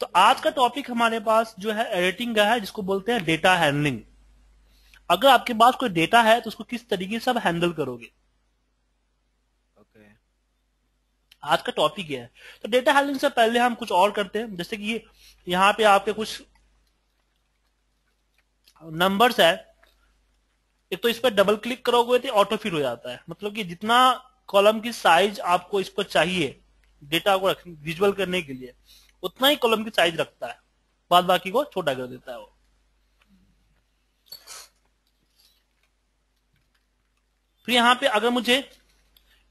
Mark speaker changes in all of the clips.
Speaker 1: तो आज का टॉपिक हमारे पास जो है एडिटिंग का है जिसको बोलते हैं डेटा हैंडलिंग अगर आपके पास कोई डेटा है तो उसको किस तरीके से आप हैंडल करोगे? आज का टॉपिक है। तो डेटा हैंडलिंग से पहले हम कुछ और करते हैं। जैसे कि यहाँ पे आपके कुछ नंबर्स है। एक तो इस पर डबल क्लिक करोगे तो ऑटो फिल हो जाता है। मतलब कि जितना कॉलम की साइज़ आपको इस पर चाहिए डेटा को विजुअल करने के लिए। उतना ही कॉलम की साइज़ रखता है। बाद बाकी को छोटा कर देता है वो। फिर यहाँ पे अगर मुझे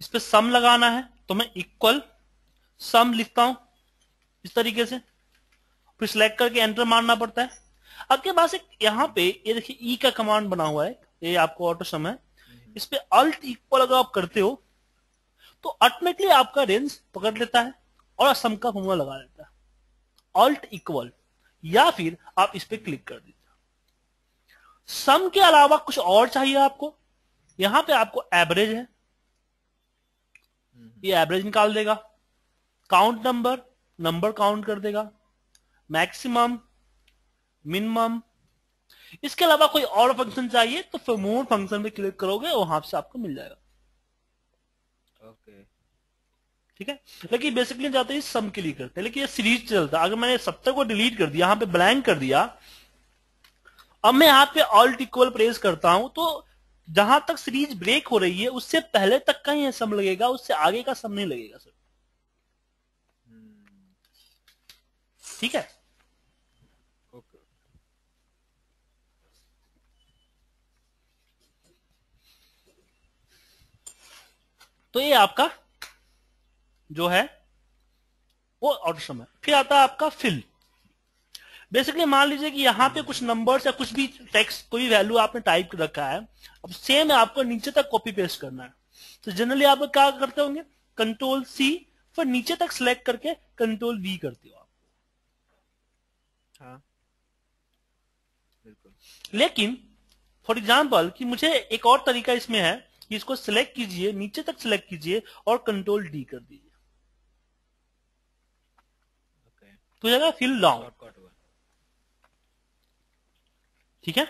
Speaker 1: इस पे सम लगाना है तो मैं इक्वल सम लिखता हूँ इस तरीके से। फिर सिलेक्ट करके एंटर मारना पड़ता है। आपके पास एक यहाँ पे, ये देखिए ई का कमांड बना हुआ है। ये आपको ऑटो सम है। इस पे अल्ट इक्वल अगर आप करते हो तो ऑटोमेटिकली आपका रेंज पकड़ लेता है और सम का फॉर्मूला लगा लेता है। ऑल्ट इक्वल या फिर आप इस पर क्लिक कर दीजिए। सम के अलावा कुछ और चाहिए आपको? यहाँ पे आपको एवरेज है। ये एवरेज निकाल देगा। काउंट नंबर नंबर काउंट कर देगा। मैक्सिमम मिनिमम इसके अलावा कोई और फ़ंक्शन चाहिए तो फिर मोर फ़ंक्शन पे क्लिक करोगे, वहाँ से आपको मिल जाएगा।
Speaker 2: ओके
Speaker 1: ठीक है? लेकिन बेसिकली जाते हैं सम के लिए करते हैं। लेकिन ये सीरीज़ चलता है। अगर मैंने सत्तर को डिलीट कर दिया यहाँ पे ब्लैंक कर दिया अब मैं यहाँ पे ऑल्ट इक्वल प्रेस करता हूँ तो जहाँ तक सीरीज़ ब्रेक हो रही है उससे पहले तक का ही सम लगेगा उससे आगे का सम नहीं लगेगा सर ठीक है
Speaker 2: ओके
Speaker 1: तो ये आपका जो है वो ऑटो सम है फिर आता है आपका फिल बेसिकली मान लीजिए कि यहाँ पे कुछ नंबर्स या कुछ भी टेक्स्ट कोई वैल्यू आपने टाइप कर रखा है अब सेम आपको नीचे तक कॉपी पेस्ट करना है। तो जनरली आप क्या करते होंगे? कंट्रोल सी फिर नीचे तक सिलेक्ट करके कंट्रोल वी करते हो आप।
Speaker 2: हाँ। बिल्कुल।
Speaker 1: लेकिन फॉर एग्ज़ाम्पल कि मुझे एक और तरीका इसमें है कि इसको सिलेक्ट कीजिए नीचे तक सिलेक्ट कीजिए और कंट्रोल डी कर दीजिए। तो जाएगा फिल डाउन ठीक है?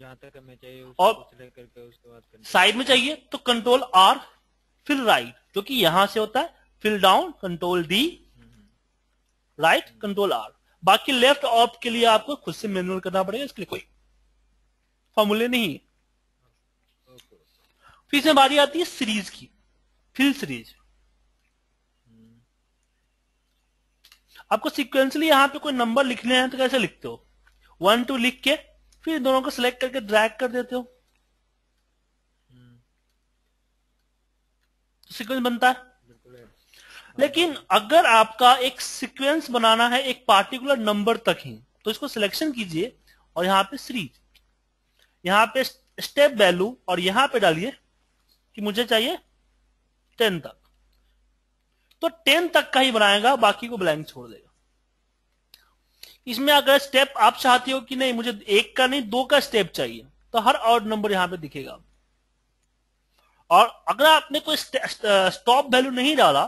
Speaker 2: जहाँ तक हमें चाहिए
Speaker 1: और-
Speaker 2: सिलेक्ट करके उसके बाद
Speaker 1: साइड में चाहिए तो कंट्रोल आर फिर राइट जो कि यहाँ से होता है fill down control D right control R बाकी लेफ़्ट ऑफ़ के लिए आपको खुद से मैनुअल करना पड़ेगा इसके लिए कोई फॉर्मूले नहीं है। फिर इसमें बारी आती है सीरीज़ की, फिल सीरीज़। आपको सिक्वेंसली यहाँ पे कोई नंबर लिखने हैं तो कैसे लिखते हो? वन टू लिख के फिर दोनों को सिलेक्ट करके ड्रैग कर देते हो। तो सीक्वेंस बनता है। लेकिन अगर आपका एक सीक्वेंस बनाना है एक पार्टिकुलर नंबर तक ही तो इसको सिलेक्शन कीजिए और यहाँ पे सीरीज़ यहाँ पे स्टेप वैल्यू और यहाँ पे डालिए कि मुझे चाहिए टेन तक। तो टेन तक का ही बनाएगा, बाकी को ब्लैंक छोड़ देगा। इसमें अगर स्टेप आप चाहते हो कि नहीं, मुझे एक का नहीं, दो का स्टेप चाहिए तो हर और नंबर यहाँ पे दिखेगा। और अगर आपने कोई स्टॉप वैल्यू नहीं डाला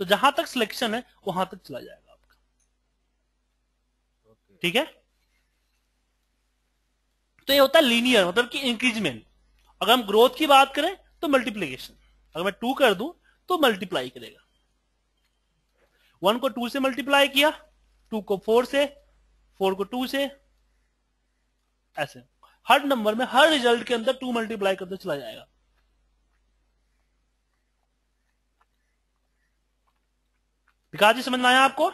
Speaker 1: तो जहाँ तक सिलेक्शन है, वहाँ तक चला जाएगा आपका। ठीक है? तो ये होता है लीनियर मतलब कि इंक्रीजमेंट अगर हम ग्रोथ की बात करें तो मल्टीप्लीकेशन अगर मैं टू कर दूँ तो मल्टीप्लाई करेगा। वन को टू से मल्टीप्लाई किया टू को फोर से फोर को टू से, ऐसे। हर नंबर में, हर रिज़ल्ट के अंदर टू मल्टीप्लाई करते चला जाएगा। विकास जी, समझ में आया आपको?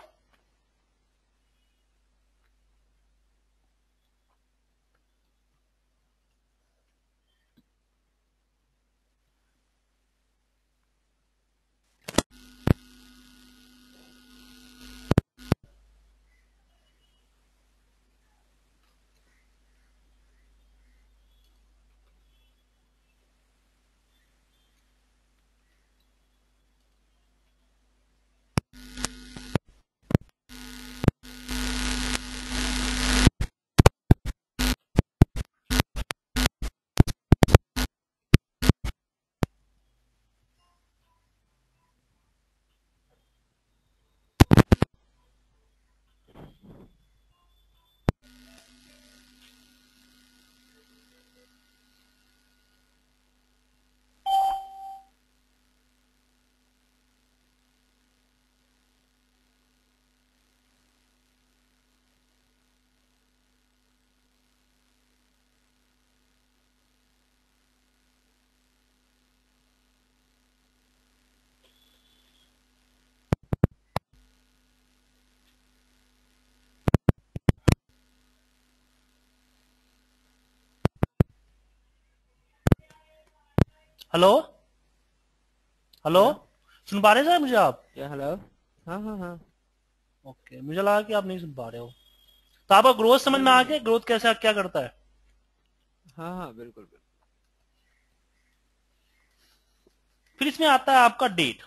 Speaker 1: हेलो हेलो सुन पा रहे हैं सर मुझे आप?
Speaker 2: हेलो हाँ हाँ हाँ।
Speaker 1: ओके मुझे लगा कि आप नहीं सुन पा रहे हो। तो आपका ग्रोथ समझ में आ गया? ग्रोथ कैसे क्या करता है?
Speaker 2: हाँ हाँ बिल्कुल बिल्कुल।
Speaker 1: फिर इसमें आता है आपका डेट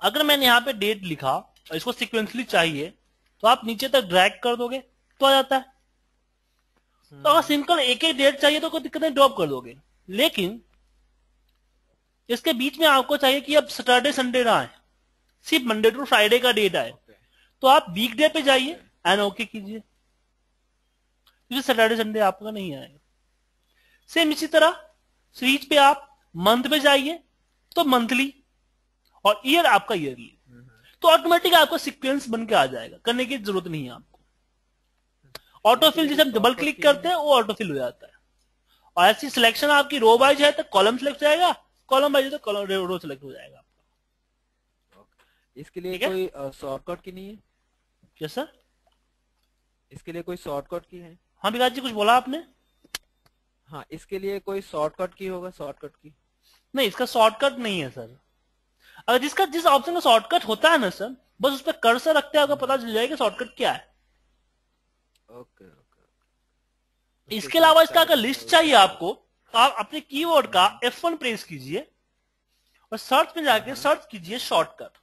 Speaker 1: अगर मैंने यहाँ पे डेट लिखा और इसको सिक्वेंसली चाहिए तो आप नीचे तक ड्रैग कर दोगे तो आ जाता है। तो अगर सिंपल एक एक डेट चाहिए तो कोई दिक्कत नहीं ड्रॉप कर दोगे। लेकिन इसके बीच में आपको चाहिए कि अब सैटरडे संडे ना आए। सिर्फ़ मंडे टू फ्राइडे का डेट आए। तो आप वीकडे पे जाइए एंड ओके कीजिए। क्योंकि सैटरडे संडे आपका नहीं आएगा। सेम इसी तरह सीरीज़ पे आप मंथ पे जाइए तो मंथली और ईयर आपका ईयरली तो ऑटोमेटिक आपका सीक्वेंस बन के आ जाएगा करने की ज़रूरत नहीं है आपको। ऑटोफिल जिसे हम डबल क्लिक करते हैं वो ऑटोफिल हो जाता है। और ऐसी सिलेक्शन आपकी रो वाइज है तो कॉलम सिलेक्ट जाएगा कॉलम वाइज है तो कॉलम रो सेलेक्ट हो जाएगा आपका।
Speaker 2: इसके लिए कोई शॉर्टकट की नहीं है?
Speaker 1: यस सर
Speaker 2: इसके लिए कोई शॉर्टकट की है?
Speaker 1: हाँ विकास जी कुछ बोला आपने?
Speaker 2: हाँ इसके लिए कोई शॉर्टकट की होगा शॉर्टकट की?
Speaker 1: नहीं इसका शॉर्टकट नहीं है सर अगर जिसका जिस ऑप्शन का शॉर्टकट होता है ना सर बस उस पर कर्सर रखते हैं आपको पता चल जाएगा शॉर्टकट क्या है।
Speaker 2: ओके ओके
Speaker 1: इसके अलावा इसका अगर लिस्ट चाहिए आपको तो आप अपने कीवर्ड का F1 प्रेस कीजिए और सर्च में जाके सर्च कीजिए शॉर्टकट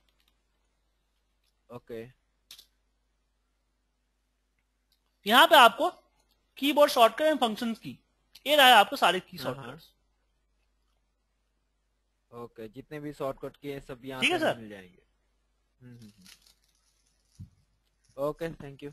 Speaker 2: ओके
Speaker 1: यहाँ पे आपको कीबोर्ड शॉर्टकट एंड फ़ंक्शंस की। ये रहा है आपको सारे की
Speaker 2: हाँ,
Speaker 1: शॉर्टकट्स
Speaker 2: ओके जितने भी शॉर्टकट किए सब यहाँ
Speaker 1: ठीक है सर?
Speaker 2: मिल जाएँगे। ओके थैंक यू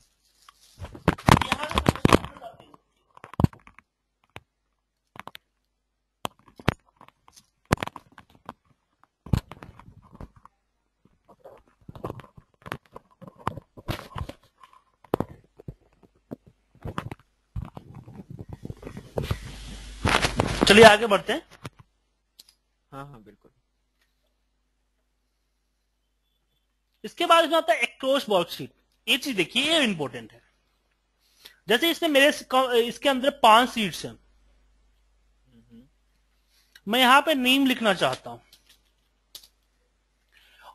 Speaker 1: चलिए आगे बढ़ते हैं।
Speaker 2: हाँ हाँ बिल्कुल।
Speaker 1: इसके बाद इसमें आता है एक्रोस वर्कशीट ये चीज़ देखिए ये इंपॉर्टेंट है। जैसे इसमें मेरे इसके अंदर पाँच सीट्स हैं। मैं यहाँ पे नेम लिखना चाहता हूँ।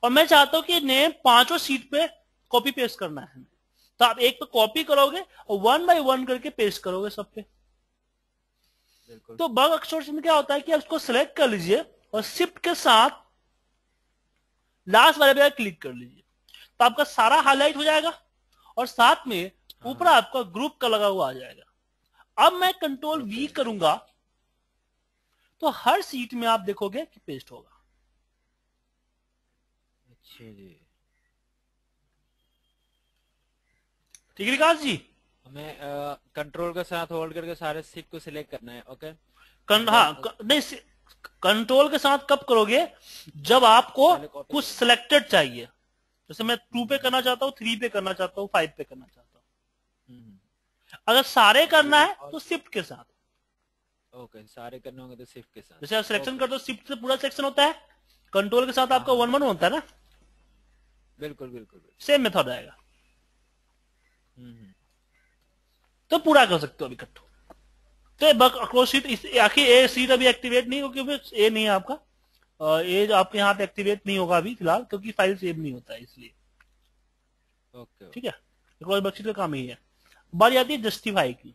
Speaker 1: और मैं चाहता हूँ कि नेम पाँचों सीट पे कॉपी पेस्ट करना है। तो आप एक पे कॉपी करोगे और वन बाय वन करके पेस्ट करोगे सब पे। तो बग अक्सर में क्या होता है कि आप उसको सिलेक्ट कर लीजिए और शिफ्ट के साथ लास्ट वाले पे क्लिक कर लीजिए। तो आपका सारा हाईलाइट हो जाएगा और साथ में ऊपर आपका ग्रुप का लगा हुआ आ जाएगा। अब मैं कंट्रोल वी करूँगा तो हर सीट में आप देखोगे कि पेस्ट होगा।
Speaker 2: अच्छा जी।
Speaker 1: ठीक है विकास जी?
Speaker 2: हमें कंट्रोल के साथ होल्ड करके सारे सीट को सिलेक्ट करना है ओके
Speaker 1: हाँ क- नहीं कंट्रोल के साथ कब करोगे? जब आपको कुछ सिलेक्टेड चाहिए। जैसे मैं टू पे करना चाहता हूँ थ्री पे करना चाहता हूँ फाइव पे करना चाहता हूँ।
Speaker 2: हम्म,
Speaker 1: अगर सारे करना है तो शिफ्ट के साथ।
Speaker 2: ओके सारे करने होंगे तो शिफ्ट के साथ।
Speaker 1: जैसे आप सिलेक्शन करते हो शिफ्ट से पूरा सेक्शन होता है कंट्रोल के साथ आपका वन वन होता है ना?
Speaker 2: बिल्कुल बिल्कुल बिल्कुल।
Speaker 1: सेम मेथड आएगा।
Speaker 2: हम्म, हम्म,
Speaker 1: तो पूरा कर सकते हो अभी इकट्ठो। तो बक अक्रोस सीट आखिर ए सीट अभी एक्टिवेट नहीं होगी क्योंकि ए नहीं है आपका। ए जो आपके यहाँ पे एक्टिवेट नहीं होगा अभी फ़िलहाल क्योंकि फ़ाइल सेव नहीं होता है इसलिए।
Speaker 2: ओके
Speaker 1: ठीक है? अक्रॉस का काम यही है। बारी आती है जस्टिफाई की।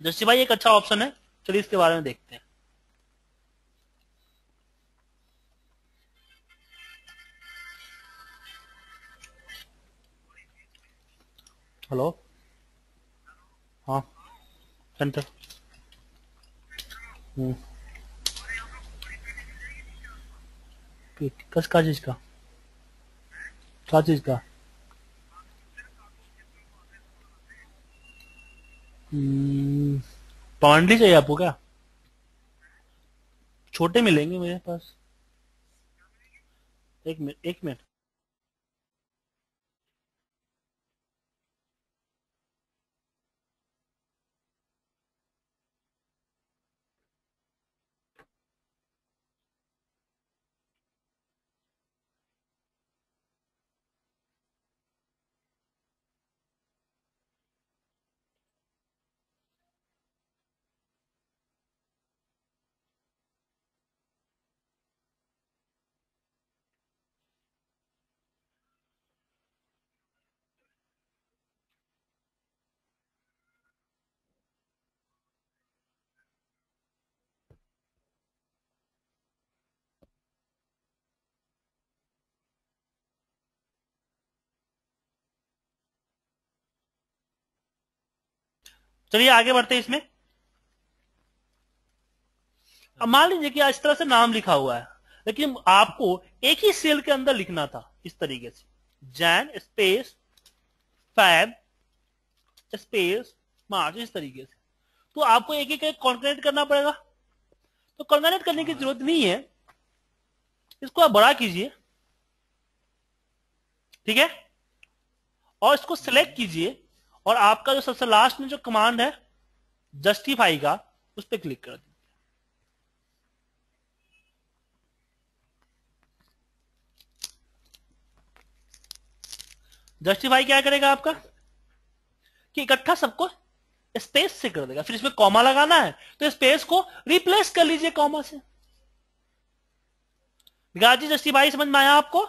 Speaker 1: जस्टिफाई एक अच्छा ऑप्शन है। चलिए इसके बारे में देखते हैं। हेलो हाँ सेंटर हम्म। कस का चीज़ का? क्या चीज़ का? पॉन्डली चाहिए आपको क्या? छोटे मिलेंगे मेरे पास। एक मिनट एक मिनट। चलिए आगे बढ़ते हैं इसमें। अब मान लीजिए कि इस तरह से नाम लिखा हुआ है, लेकिन आपको एक ही सेल के अंदर लिखना था इस तरीके से। Jan space Feb space March इस तरीके से। तो आपको एक एक कॉन्कनेट करना पड़ेगा। तो कॉन्कनेट करने की ज़रूरत नहीं है। इसको आप बड़ा कीजिए। ठीक है? और इसको सिलेक्ट कीजिए। और आपका जो सबसे लास्ट में जो कमांड है जस्टिफाई का, उस पर क्लिक कर दीजिए। जस्टिफाई क्या करेगा आपका? कि इकट्ठा सबको स्पेस से कर देगा। फिर इसमें कॉमा लगाना है तो स्पेस को रिप्लेस कर लीजिए कॉमा से। गाजी जस्टिफाई समझ में आया आपको?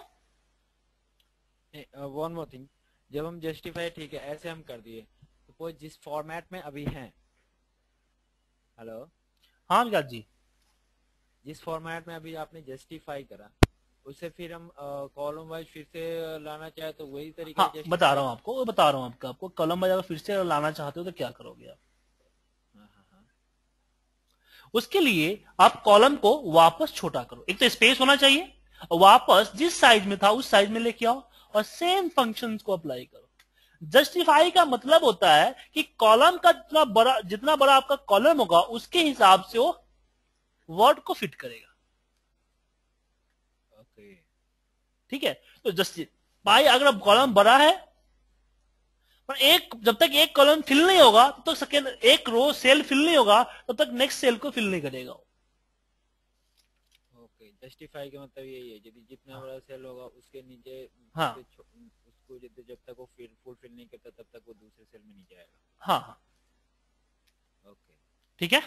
Speaker 2: वन मोर थिंग जब हम जस्टिफाई ठीक है ऐसे हम कर दिए सपोज़ तो जिस फॉर्मेट में अभी हैं। हेलो
Speaker 1: हाँ विकास जी।
Speaker 2: जिस फॉर्मेट में अभी आपने जस्टिफाई करा उसे फिर हम कॉलम वाइज फिर से लाना चाहे तो वही तरीका
Speaker 1: हाँ, बता रहा हूँ आपको बता रहा हूँ आपको आपको कॉलम वाइज अगर फिर से लाना चाहते हो तो क्या करोगे आप? हाँ, हाँ, हाँ। उसके लिए आप कॉलम को वापस छोटा करो। एक तो स्पेस होना चाहिए वापस जिस साइज़ में था उस साइज़ में लेके आओ और सेम फ़ंक्शन को अप्लाई करो। जस्टिफाई का मतलब होता है कि कॉलम का जितना बड़ा जितना बड़ा आपका कॉलम होगा, उसके हिसाब से वो वर्ड को फिट करेगा। ठीक है? तो जस्टिस भाई, अगर कॉलम बड़ा है, पर एक, जब तक एक कॉलम फिल नहीं होगा, तब तो तक सेकेंड एक रो सेल फिल नहीं होगा, तब तो तक नेक्स्ट सेल को फिल नहीं करेगा
Speaker 2: ओके जस्टिफाई का मतलब यही है यदि जितना हाँ। बड़ा सेल होगा उसके नीचे
Speaker 1: हाँ।
Speaker 2: उसको जब तक वो फिल फुल फिल नहीं करता तब तक वो दूसरे सेल में नहीं जाएगा।
Speaker 1: हाँ हाँ। ओके ठीक है?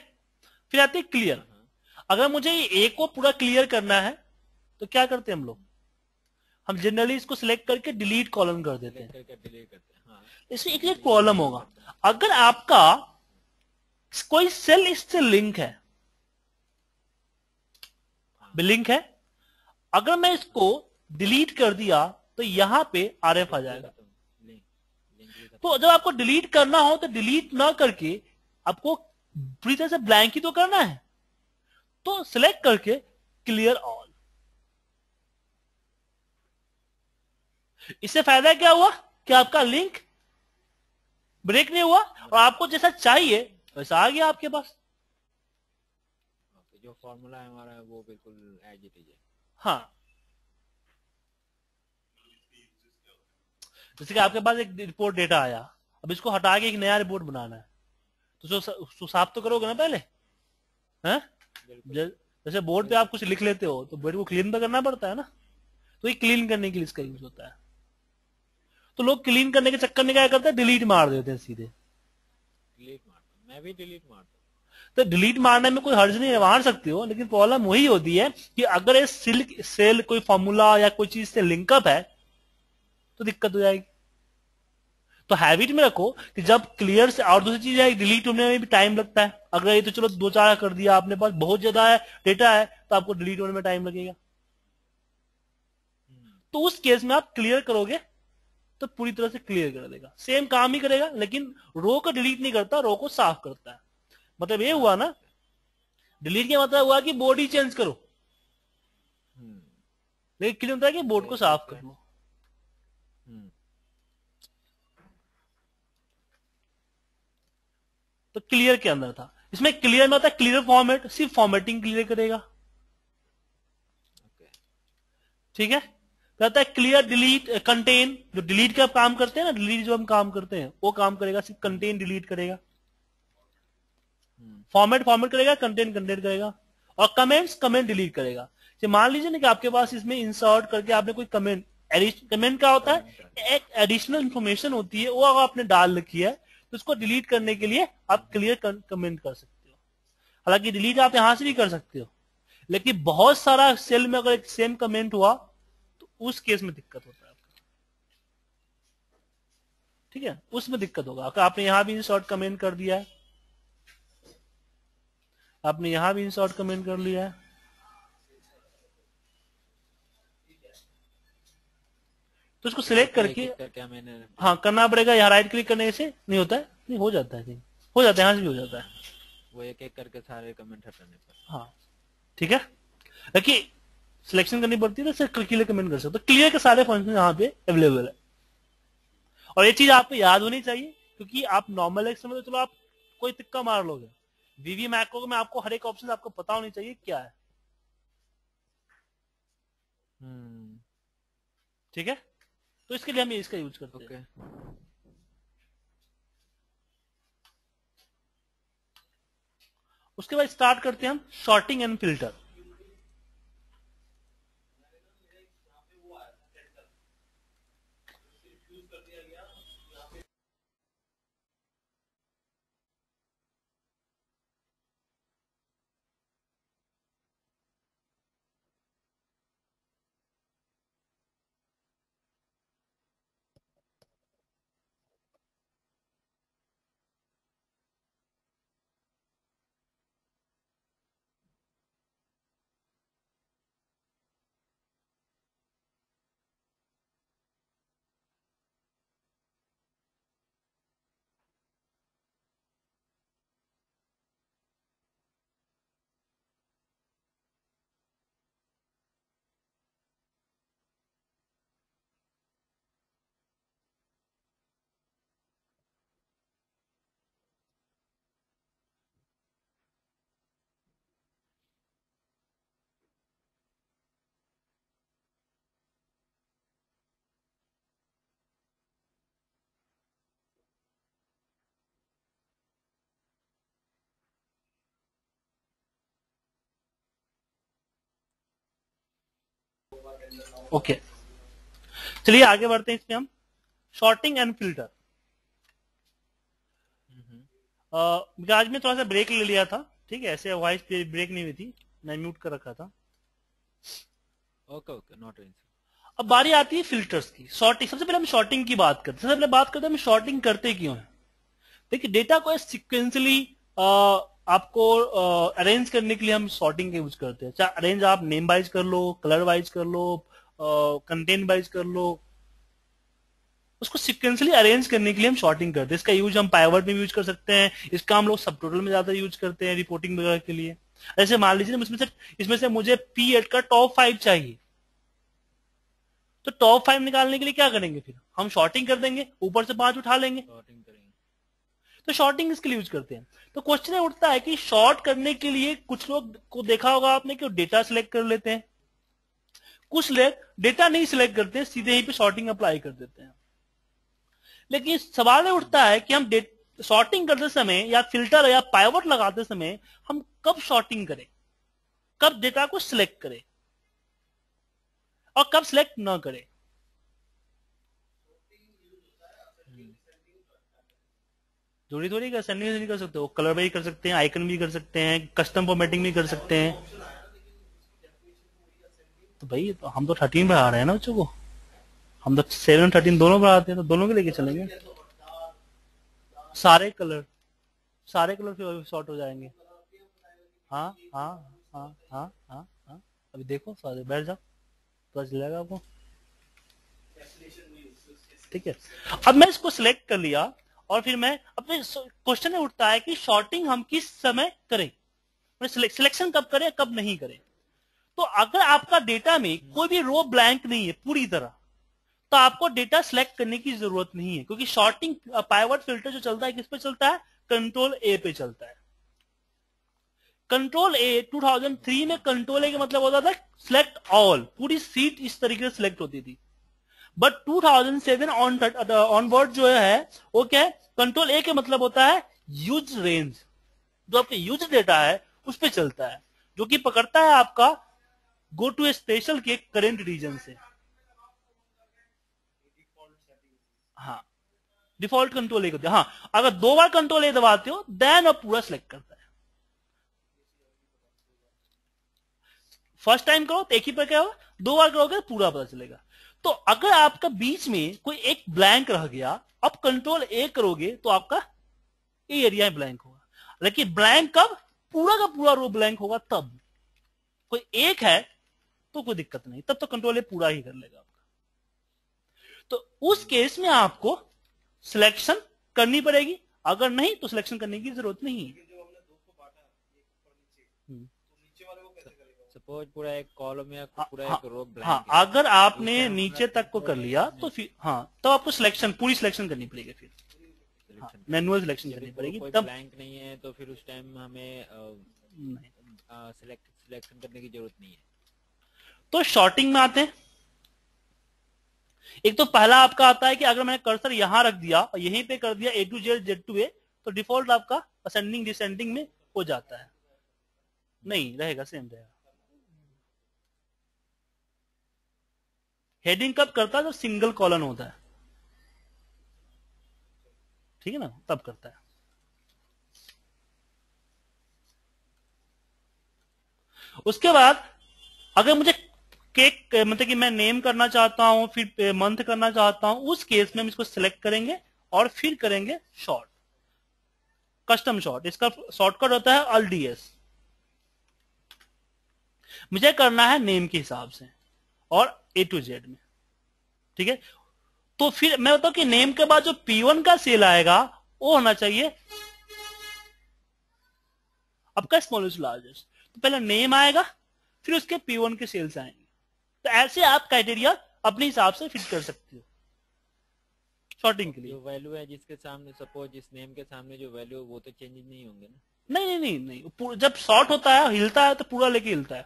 Speaker 1: फिर आते क्लियर हाँ। अगर मुझे ए को पूरा क्लियर करना है तो क्या करते हैं हम लोग? हम जनरली इसको सिलेक्ट करके डिलीट कॉलम कर देते हैं। हाँ। इसमें एक एक प्रॉब्लम होगा। अगर आपका कोई सेल इससे लिंक है लिंक है। अगर मैं इसको डिलीट कर दिया तो यहाँ पे आर एफ़ आ जाएगा। तो जब आपको डिलीट करना हो तो डिलीट ना करके आपको पूरी तरह से ब्लैंक ही तो करना है। तो सिलेक्ट करके क्लियर ऑल। इससे फ़ायदा क्या हुआ? कि आपका लिंक ब्रेक नहीं हुआ? और आपको जैसा चाहिए, वैसा आ गया आपके पास।
Speaker 2: जो फॉर्मूला है हमारा वो बिल्कुल एज इट इज़ है।
Speaker 1: हाँ। जैसे कि आपके पास एक रिपोर्ट डेटा आया अब इसको हटा के एक नया रिपोर्ट बनाना है। तो उसको साफ़ तो करोगे ना पहले? हैं? जैसे बोर्ड पे आप कुछ लिख लेते हो तो बोर्ड को क्लीन तो करना पड़ता है ना? तो ये क्लीन करने के लिए इसका यूज़ होता है। तो लोग क्लीन करने के चक्कर में क्या करते हैं? डिलीट मार देते हैं सीधे।
Speaker 2: डिलीट मार मैं भी डिलीट मारता
Speaker 1: तो डिलीट मारने में कोई हर्ज नहीं मार सकते हो, लेकिन प्रॉब्लम वही होती है कि अगर ये सिल्क सेल कोई फॉर्मूला या कोई चीज़ से लिंकअप है तो दिक्कत हो जाएगी। तो हैबिट में रखो कि जब क्लियर से और दूसरी चीज़ है डिलीट होने में भी टाइम लगता है। अगर ये तो चलो दो चार कर दिया आपने पास बहुत ज़्यादा है डेटा है तो आपको डिलीट होने में टाइम लगेगा। तो उस केस में आप क्लियर करोगे तो पूरी तरह से क्लियर कर देगा। सेम काम ही करेगा, लेकिन रो को डिलीट नहीं करता रो को साफ़ करता है। मतलब ये हुआ ना? डिलीट का मतलब हुआ कि बोर्ड ही चेंज करो। लेकिन क्लियर होता है कि बोर्ड को साफ़ कर लो। तो क्लियर के अंदर था। इसमें क्लियर में होता है क्लियर फॉर्मेट सिर्फ़ फॉर्मेटिंग क्लियर करेगा। ठीक है? कहता है क्लियर डिलीट कंटेन जो डिलीट का काम करते हैं ना डिलीट जो हम काम करते हैं वो काम करेगा सिर्फ़ कंटेन डिलीट करेगा। फॉर्मेट फॉर्मेट करेगा कंटेंट कंटेंट करेगा और कमेंट्स कमेंट डिलीट करेगा। मान लीजिए ना कि आपके पास इसमें इंसर्ट करके आपने कोई कमेंट कमेंट क्या होता है? एक एडिशनल इन्फॉर्मेशन होती है वो अगर आपने डाल रखी है तो उसको डिलीट करने के लिए आप क्लियर कमेंट कर सकते हो। हालाँकि डिलीट आप यहाँ से भी कर सकते हो लेकिन बहुत सारा सेल में अगर एक सेम कमेंट हुआ तो उस केस में दिक्कत होता है आपका। ठीक है? उसमें दिक्कत होगा। अगर आपने यहाँ भी इंसर्ट कमेंट कर दिया है आपने यहाँ भी इंसर्ट कमेंट कर लिया है। तो इसको सिलेक्ट करके
Speaker 2: मैंने
Speaker 1: हाँ करना पड़ेगा यहाँ राइट क्लिक करने से नहीं होता है नहीं हो जाता है हो जाता है यहाँ से भी हो जाता है।
Speaker 2: वो एक एक करके सारे कमेंट हटाने पर
Speaker 1: हाँ। ठीक है? देखिए सिलेक्शन करनी पड़ती है तो सिर्फ़ क्लियर कमेंट कर सकते हो। क्लियर के सारे फ़ंक्शन यहाँ पे अवेलेबल है। और ये चीज़ आपको याद होनी चाहिए क्योंकि आप नॉर्मल एक्स में तो चलो आप कोई तिक्का मार लोगे। वीवी मैक्रो में आपको हर एक ऑप्शन आपको पता होनी चाहिए क्या है।
Speaker 2: हम्म।
Speaker 1: ठीक है? तो इसके लिए हम इसका यूज़ करते
Speaker 2: ओके।
Speaker 1: हैं उसके बाद स्टार्ट करते हैं हम शॉर्टिंग एंड फ़िल्टर ओके चलिए आगे बढ़ते हैं इसमें हम. शॉर्टिंग एंड फ़िल्टर आज मैं थोड़ा सा ब्रेक ले लिया था. ठीक है ऐसे वॉइस ब्रेक नहीं हुई थी. मैं म्यूट कर रखा था.
Speaker 2: ओके ओके नॉट
Speaker 1: अब बारी आती है फिल्टर्स की. शॉर्टिंग सबसे पहले हम शॉर्टिंग की बात करते हैं. सबसे पहले बात करते हैं हम शॉर्टिंग करते क्यों है? देखिए डेटा को सिक्वेंसली आपको अरेंज uh, करने के लिए हम शॉर्टिंग का यूज़ करते हैं। चाहे अरेंज आप नेम वाइज कर लो कलर वाइज कर लो कंटेंट uh, वाइज कर लो। उसको सिक्वेंसली अरेंज करने के लिए हम शॉर्टिंग करते हैं। इसका यूज़ हम पाइवर्ट में यूज़ कर सकते हैं। इसका हम लोग सब टोटल में ज़्यादा यूज़ करते हैं रिपोर्टिंग वगैरह के लिए। ऐसे मान लीजिए इसमें से इसमें से मुझे पी एट का टॉप फाइव चाहिए। तो टॉप फाइव निकालने के लिए क्या करेंगे फिर? हम शॉर्टिंग कर देंगे ऊपर से पाँच उठा लेंगे। तो शॉर्टिंग इसके लिए यूज़ करते हैं। तो क्वेश्चन उठता है कि शॉर्ट करने के लिए कुछ लोग को देखा होगा आपने कि डेटा सिलेक्ट कर लेते हैं। कुछ लोग डेटा नहीं सिलेक्ट करते हैं सीधे यहीं पे शॉर्टिंग अप्लाई कर देते हैं। लेकिन सवाल उठता है कि हम शॉर्टिंग करते समय या फ़िल्टर या पाइवट लगाते समय हम कब शॉर्टिंग करें? कब डेटा को सिलेक्ट करें? और कब सिलेक्ट ना करें? जोड़ी थोड़ी कर सेंडिंग नहीं कर सकते हो कलर भी कर सकते हैं आइकन भी कर सकते हैं कस्टम फॉर्मेटिंग भी कर सकते हैं। तो भाई तो हम तो थर्टीन बढ़ा रहे हैं ना बच्चों को। हम तो सेवन थर्टीन दोनों बढ़ाते हैं तो दोनों के लेके चलेंगे। सारे कलर सारे कलर फिर शॉर्ट हो जाएँगे। हाँ हाँ हाँ हाँ हाँ हाँ। अभी देखो, सारे बैठ जाओ। तो चल जाएगा आपको। ठीक है। अब मैं इसको सिलेक्ट कर लिया। और फिर मैं अपने क्वेश्चन उठता है कि शॉर्टिंग हम किस समय करें? सिलेक्शन कब करें कब नहीं करें? तो अगर आपका डेटा में कोई भी रो ब्लैंक नहीं है पूरी तरह तो आपको डेटा सिलेक्ट करने की ज़रूरत नहीं है क्योंकि शॉर्टिंग पाइवट फ़िल्टर जो चलता है किस पे चलता है? कंट्रोल ए पे चलता है। कंट्रोल ए 2003 में कंट्रोल ए का मतलब होता था सिलेक्ट ऑल पूरी सीट इस तरीके से सिलेक्ट होती थी। बट 2007 ऑन ऑनवर्ड जो है, वो क्या है? कंट्रोल ए के मतलब होता है यूज़ रेंज जो आपके यूज़ डेटा है, उस पर चलता है। जो कि पकड़ता है आपका गो टू ए स्पेशल के करेंट रीजन से। हाँ। डिफ़ॉल्ट कंट्रोल ए हाँ। अगर दो बार कंट्रोल ए दबाते हो देन अब पूरा सिलेक्ट करता है। फ़र्स्ट टाइम करो तो एक ही पर क्या होगा। दो बार करोगे तो पूरा पता चलेगा। तो अगर आपका बीच में कोई एक ब्लैंक रह गया, अब कंट्रोल ए करोगे तो आपका ए एरिया ब्लैंक होगा। लेकिन ब्लैंक कब? पूरा का पूरा रो ब्लैंक होगा तब। कोई एक है तो कोई दिक्कत नहीं। तब तो कंट्रोल ए पूरा ही कर लेगा आपका। तो उस केस में आपको सिलेक्शन करनी पड़ेगी। अगर नहीं तो सिलेक्शन करने की ज़रूरत नहीं है
Speaker 3: जो हमने दो को बांटा एक ऊपर नीचे
Speaker 1: हम्म।
Speaker 3: तो नीचे वाले को कैसे करेगा
Speaker 2: सपोज़ पूरा एक कॉलम या
Speaker 1: हाँ,
Speaker 2: पूरा
Speaker 1: हाँ,
Speaker 2: एक रो
Speaker 1: हाँ
Speaker 2: ब्लैंक है।
Speaker 1: अगर आपने नीचे तक को कर लिया तो फिर हाँ तो आपको सिलेक्शन पूरी सिलेक्शन करनी पड़ेगी फिर। मैनुअल सिलेक्शन करनी पड़ेगी। तब
Speaker 2: ब्लैंक नहीं है तो फिर उस टाइम हमें सिलेक्शन करने की ज़रूरत नहीं है।
Speaker 1: तो शॉर्टिंग में आते हैं। एक तो पहला आपका आता है कि अगर मैंने कर्सर यहाँ रख दिया और यहीं पे कर दिया A to Z Z to A तो डिफ़ॉल्ट आपका असेंडिंग डिसेंडिंग में हो जाता है। नहीं रहेगा सेम रहेगा। हेडिंग कब करता है? जब सिंगल कॉलन होता है। ठीक है ना? तब करता है। उसके बाद, अगर मुझे केक मतलब कि मैं नेम करना चाहता हूँ, फिर मंथ करना चाहता हूँ, उस केस में हम इसको सिलेक्ट करेंगे और फिर करेंगे शॉर्ट कस्टम शॉर्ट इसका शॉर्टकट होता है अल डीएस मुझे करना है नेम के हिसाब से। और ए टू जेड में। ठीक है? तो फिर मैं बताऊँ कि नेम के बाद जो P1 का सेल आएगा वो होना चाहिए आपका स्मॉलेस्ट लार्जेस्ट तो पहले नेम आएगा फिर उसके P1 के सेल्स आएँगे। तो ऐसे आप क्राइटेरिया अपने हिसाब से फिट कर सकते हो। शॉर्टिंग के लिए।
Speaker 2: जो वैल्यू है जिसके सामने सपोज़ जिस नेम के सामने जो वैल्यू है वो तो चेंज नहीं होंगे ना?
Speaker 1: नहीं नहीं नहीं नहीं। जब शॉर्ट होता है हिलता है तो पूरा लेके हिलता है।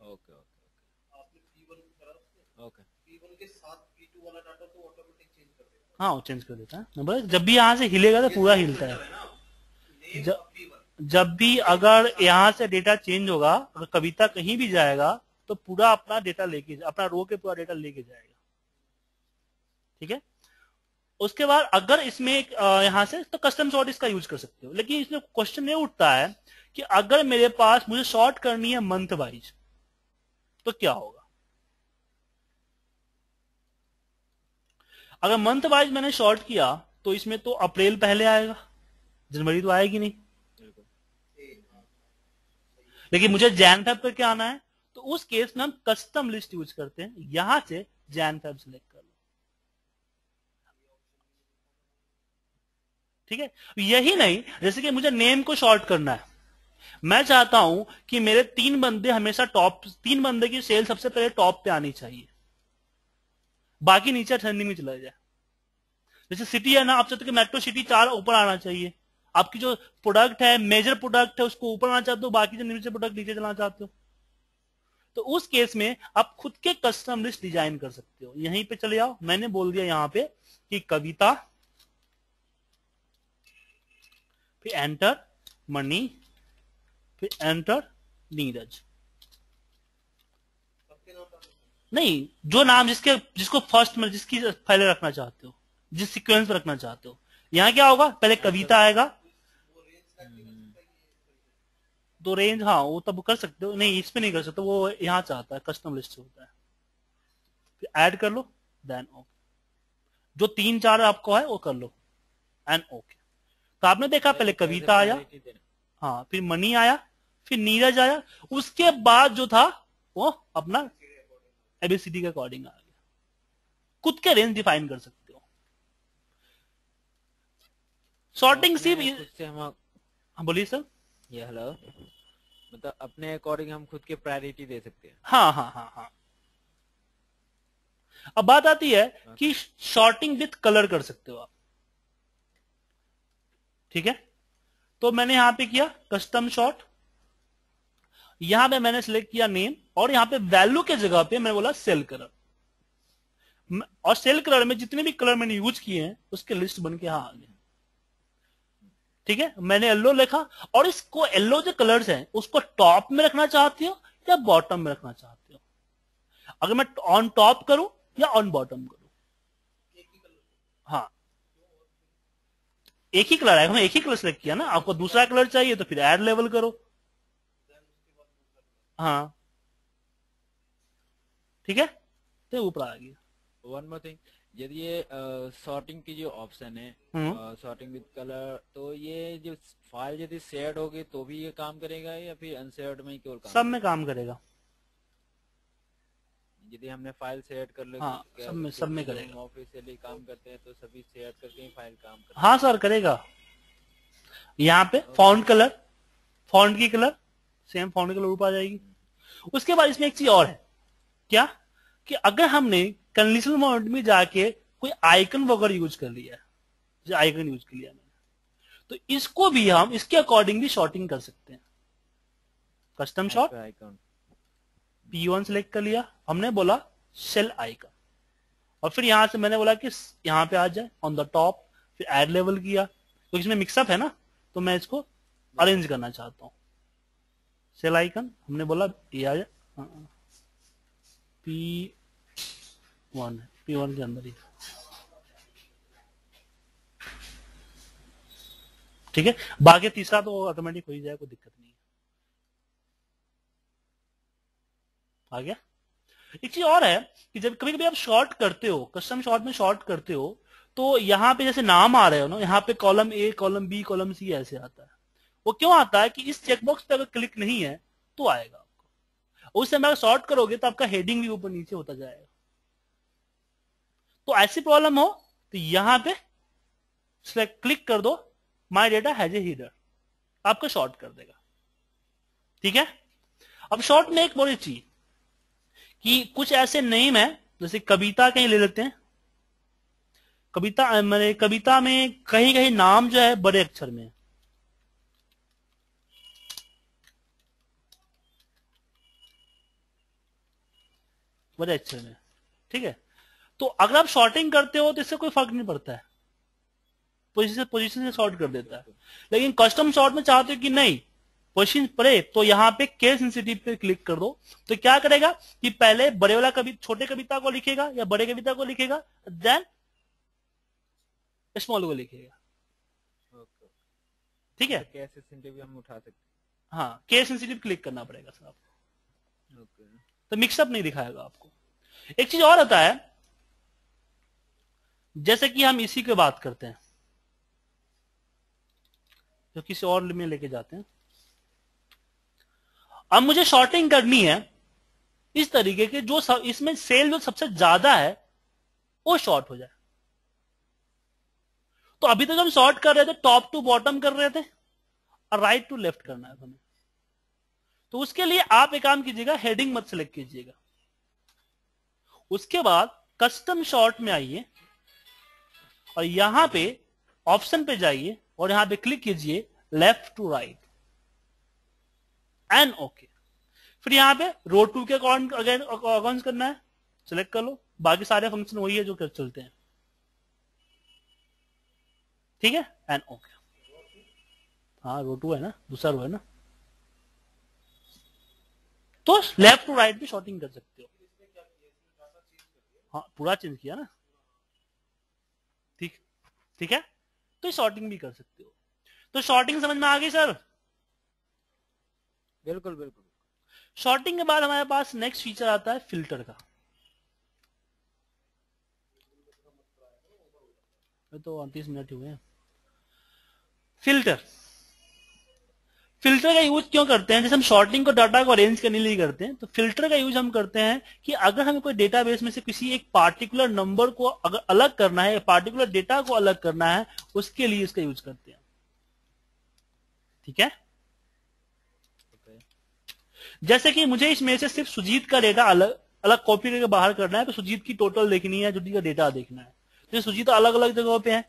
Speaker 2: ओके okay, ओके
Speaker 3: आपने P1 करा उसने
Speaker 2: ओके
Speaker 3: P1 के साथ P2 वाला डाटा तो ऑटोमेटिक चेंज कर देगा
Speaker 1: हाँ। वो चेंज कर देता है। बोला, जब भी यहाँ से हिलेगा तो पूरा हिलता है।
Speaker 3: नेम
Speaker 1: ज-
Speaker 3: और P1
Speaker 1: जब भी अगर यहाँ से डेटा चेंज होगा अगर कविता कहीं भी जाएगा तो पूरा अपना डेटा लेके अपना रो के पूरा डेटा लेके जाएगा। ठीक है? उसके बाद अगर इसमें यहाँ से तो कस्टम शॉर्ट इसका यूज़ कर सकते हो। लेकिन इसमें क्वेश्चन ये उठता है कि अगर मेरे पास मुझे शॉर्ट करनी है मंथ वाइज तो क्या होगा? अगर मंथ वाइज मैंने शॉर्ट किया तो इसमें तो अप्रैल पहले आएगा, जनवरी तो आएगी नहीं। लेकिन मुझे जैन फैब क्या आना है तो उस केस में हम कस्टम लिस्ट यूज़ करते हैं। यहाँ से जैन फैब सिलेक्ट कर लो। ठीक है? यही नहीं, जैसे कि मुझे नेम को शॉर्ट करना है। मैं चाहता हूँ कि मेरे तीन बंदे हमेशा टॉप तीन बंदे की सेल सबसे पहले टॉप पे आनी चाहिए। बाकी नीचे ठंडी में चला जाए। जैसे सिटी है ना, आप चाहते हो कि मेट्रो सिटी चार ऊपर आना चाहिए। आपकी जो प्रोडक्ट है मेजर प्रोडक्ट है, उसको ऊपर आना चाहते हो, बाकी जो नीचे प्रोडक्ट नीचे चलाना चाहते हो। तो उस केस में आप खुद के कस्टम लिस्ट डिज़ाइन कर सकते हो। यहीं पे चले आओ। मैंने बोल दिया यहाँ पे कि कविता, फिर एंटर मनी फिर एंटर नीरज
Speaker 3: सबके नाम डाल
Speaker 1: नहीं जो नाम जिसके जिसको फ़र्स्ट में जिसकी पहले रखना चाहते हो जिस सीक्वेंस में रखना चाहते हो। यहाँ क्या होगा? पहले कविता आएगा। तो रेंज हाँ वो तब कर सकते हो। नहीं इस पे नहीं कर सकते वो यहाँ चाहता है कस्टम लिस्ट से होता है। फिर ऐड कर लो देन ओके जो तीन चार आपको है वो कर लो। एंड ओके तो आपने देखा पहले कविता आया। हाँ फिर मनी आया फिर नीरज आया। उसके बाद जो था वो अपना एबीसीडी के अकॉर्डिंग आ गया। खुद के रेंज डिफाइन कर सकते हो। सॉर्टिंग सिर्फ़
Speaker 2: हम
Speaker 1: हाँ, बोलिए सर।
Speaker 2: ये हेलो मतलब अपने अकॉर्डिंग हम खुद के प्रायोरिटी दे सकते हैं।
Speaker 1: हाँ हाँ हाँ हाँ। अब बात आती है कि शॉर्टिंग विथ कलर कर सकते हो आप। ठीक है? तो मैंने यहाँ पे किया कस्टम शॉर्ट यहाँ पे मैंने सिलेक्ट किया नेम और यहाँ पे वैल्यू के जगह पे मैंने बोला सेल कलर और सेल कलर में जितने भी कलर मैंने यूज़ किए हैं, उसके लिस्ट बन के यहाँ आ गए ठीक है? मैंने येलो लिखा और इसको येलो जो कलर्स हैं, उसको टॉप में रखना चाहती हो या बॉटम में रखना चाहते हो? अगर मैं ऑन टॉप करूँ या ऑन बॉटम करूँ? हाँ। एक ही कलर आएगा। एक ही कलर सेलेक्ट किया ना। आपको दूसरा कलर चाहिए तो फिर एड लेवल करो। हाँ। ठीक है? तो ऊपर आ गया।
Speaker 2: वन मोर थिंग यदि ये सॉर्टिंग की जो ऑप्शन है। सॉर्टिंग विद कलर तो ये जो फ़ाइल यदि शेयर्ड होगी तो भी ये काम करेगा या फिर अनशेयर्ड में ही केवल काम
Speaker 1: सब में काम करेगा।
Speaker 2: यदि हमने फ़ाइल से ऐड कर ले
Speaker 1: हाँ, सब में- सब में करेगा।
Speaker 2: ऑफिशियली काम करते हैं तो सभी से ऐड करके ही फ़ाइल काम करते
Speaker 1: हाँ सर करेगा। यहाँ पे फॉन्ट कलर फॉन्ट की कलर सेम फॉन्ट कलर ऊपर आ जाएगी। उसके बाद इसमें एक चीज़ और है। क्या? कि अगर हमने कंडीशनल मोड में जाके कोई आइकन वगैरह यूज़ कर लिया जैसे आइकन यूज़ कर लिया मैंने तो इसको भी हम इसके अकॉर्डिंग भी शॉर्टिंग कर सकते हैं। Custom sort
Speaker 2: icon
Speaker 1: P one select कर लिया हमने बोला सेल आइकन और फिर यहाँ से मैंने बोला कि यहाँ पे आ जाए ऑन द टॉप फिर एड लेवल किया। तो इसमें मिक्सअप है ना तो मैं इसको अरेंज करना चाहता हूँ। सेल आइकन हमने बोला ये आ जाए पी वन पी वन के अंदर ही। ठीक है? बाकी तीसरा तो ऑटोमेटिक हो ही जाए कोई दिक्कत नहीं है। आ गया? एक चीज़ और है कि जब कभी कभी आप शॉर्ट करते हो कस्टम शॉर्ट में शॉर्ट करते हो तो यहाँ पे जैसे नाम आ रहे हो ना, यहाँ पे column A column B column C ऐसे आता है। वो क्यों आता है कि इस चेकबॉक्स पे अगर क्लिक नहीं है तो आएगा आपको। उस समय अगर शॉर्ट करोगे तो आपका हेडिंग भी ऊपर नीचे होता जाएगा। तो ऐसी प्रॉब्लम हो तो यहाँ पे क्लिक कर दो my data has a header आपको शॉर्ट कर देगा। ठीक है? अब शॉर्ट में एक बड़ी चीज़, कि कुछ ऐसे नेम है, जैसे कविता कहीं ले लेते हैं। कविता, मैंने कविता में कहीं कहीं नाम जो है, बड़े अक्षर में बड़े अक्षर में ठीक है? तो अगर आप शॉर्टिंग करते हो तो इससे कोई फ़र्क नहीं पड़ता है। पोजीशन पोजीशन से शॉर्ट कर देता है। लेकिन कस्टम शॉर्ट में चाहते हो कि नहीं पोजीशन पड़े तो यहाँ पे केस सेंसिटिव पे क्लिक कर दो। तो क्या करेगा कि पहले बड़े वाला कवि छोटे कविता को लिखेगा या बड़े कविता को लिखेगा देन स्मॉल को लिखेगा। ठीक है?
Speaker 2: कैसे इंटरव्यू हम उठा सकते
Speaker 1: हाँ केस सेंसिटिव क्लिक करना पड़ेगा सर आपको।
Speaker 2: ओके
Speaker 1: तो मिक्सअप नहीं दिखाएगा आपको। एक चीज़ और आता है जैसे कि हम इसी की बात करते हैं जो किसी और में लेके जाते हैं। अब मुझे शॉर्टिंग करनी है इस तरीके के जो सब, इसमें सेल जो सबसे ज़्यादा है वो शॉर्ट हो जाए। तो अभी तक हम शॉर्ट कर रहे थे टॉप टू बॉटम कर रहे थे और राइट टू लेफ़्ट करना है हमें। तो उसके लिए आप एक काम कीजिएगा हेडिंग मत सेलेक्ट कीजिएगा। उसके बाद कस्टम शॉर्ट में आइए और यहाँ पे ऑप्शन पे जाइए और यहाँ पे क्लिक कीजिए left to right and okay फिर यहाँ पे रो टू के अकाउंट अगेन अकाउंट करना है। सिलेक्ट कर लो। बाकी सारे फ़ंक्शन वही है जो कर चलते हैं। ठीक है? एंड ओके हाँ रो टू है ना? दूसरा रो है ना? तो लेफ़्ट टू राइट भी शॉर्टिंग कर सकते हो। हाँ पूरा चेंज किया ना? ठीक ठीक है? तो शॉर्टिंग भी कर सकते हो। तो शॉर्टिंग समझ में आ गई सर
Speaker 2: बिल्कुल बिल्कुल।
Speaker 1: शॉर्टिंग के बाद हमारे पास नेक्स्ट फीचर आता है फ़िल्टर का। तो उनतीस मिनट हुए हैं। फ़िल्टर फ़िल्टर का यूज़ क्यों करते हैं? जैसे हम शॉर्टिंग को डाटा को अरेंज करने लिए करते हैं तो फ़िल्टर का यूज़ हम करते हैं कि अगर हमें कोई डेटाबेस में से किसी एक पार्टिकुलर नंबर को अगर अलग करना है पार्टिकुलर डेटा को अलग करना है, उसके लिए इसका यूज़ करते हैं। ठीक है? जैसे कि मुझे इसमें से सिर्फ़ सुजीत का डेटा अलग अलग कॉपी करके बाहर करना है तो सुजीत की टोटल देखनी है जुटी का डेटा देखना है। तो सुजीत अलग अलग जगहों पे है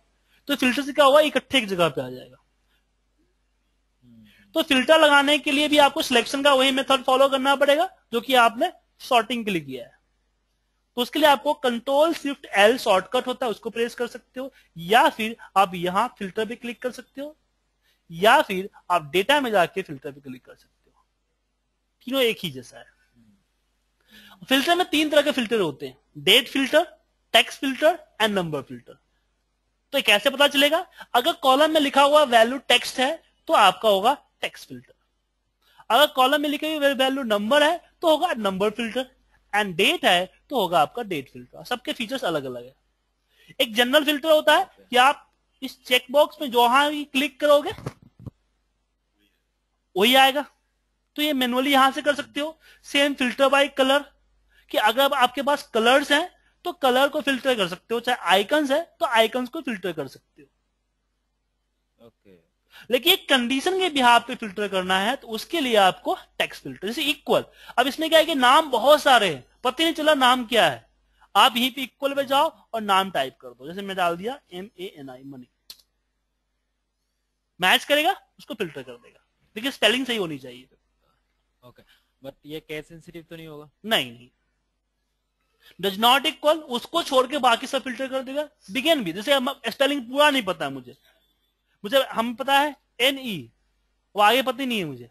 Speaker 1: तो फ़िल्टर से क्या होगा? इकट्ठे एक जगह पे आ जाएगा। तो फ़िल्टर लगाने के लिए भी आपको सिलेक्शन का वही मेथड फॉलो करना पड़ेगा, जो कि आपने शॉर्टिंग के लिए किया है। तो उसके लिए आपको कंट्रोल शिफ्ट एल शॉर्टकट होता है, उसको प्रेस कर सकते हो, या फिर आप यहाँ फ़िल्टर पे क्लिक कर सकते हो, या फिर आप डेटा में जाके फ़िल्टर पे क्लिक कर सकते हो। तीनों एक ही जैसा है। फ़िल्टर में तीन तरह के फ़िल्टर होते हैं date filter text filter and number filter तो कैसे पता चलेगा? अगर कॉलम में लिखा हुआ वैल्यू टेक्स्ट है तो आपका होगा टेक्स्ट फ़िल्टर अगर कॉलम में लिखी हुई वैल्यू नंबर है तो होगा नंबर फ़िल्टर एंड डेट है तो होगा आपका डेट फ़िल्टर सबके फीचर्स अलग अलग है. एक जनरल फ़िल्टर होता है कि आप इस चेकबॉक्स में जहाँ भी क्लिक करोगे, वही आएगा. तो ये मैनुअली यहाँ से कर सकते हो. सेम फ़िल्टर बाय कलर कि अगर आपके पास कलर्स हैं तो कलर को फ़िल्टर कर सकते हो. चाहे आइकन्स है तो आइकन्स को फ़िल्टर कर सकते हो.
Speaker 2: ओके
Speaker 1: लेकिन एक कंडीशन के बिहार पे फ़िल्टर करना है तो उसके लिए आपको टेक्स्ट फ़िल्टर जैसे इक्वल अब इसमें क्या है कि नाम बहुत सारे हैं पता नहीं चला नाम क्या है। आप यहीं पे इक्वल पे जाओ और नाम टाइप कर दो जैसे मैं डाल दिया M A N I Mani match करेगा उसको फ़िल्टर कर देगा। देखिए स्पेलिंग सही होनी चाहिए।
Speaker 2: ओके बट ये केस सेंसिटिव तो नहीं होगा?
Speaker 1: नहीं नहीं। डज नॉट इक्वल उसको छोड़ के बाकी सब फ़िल्टर कर देगा। बिगेन भी जैसे स्पेलिंग पूरा नहीं पता मुझे। मुझे, हम पता है एन ई वो आगे पता नहीं है मुझे।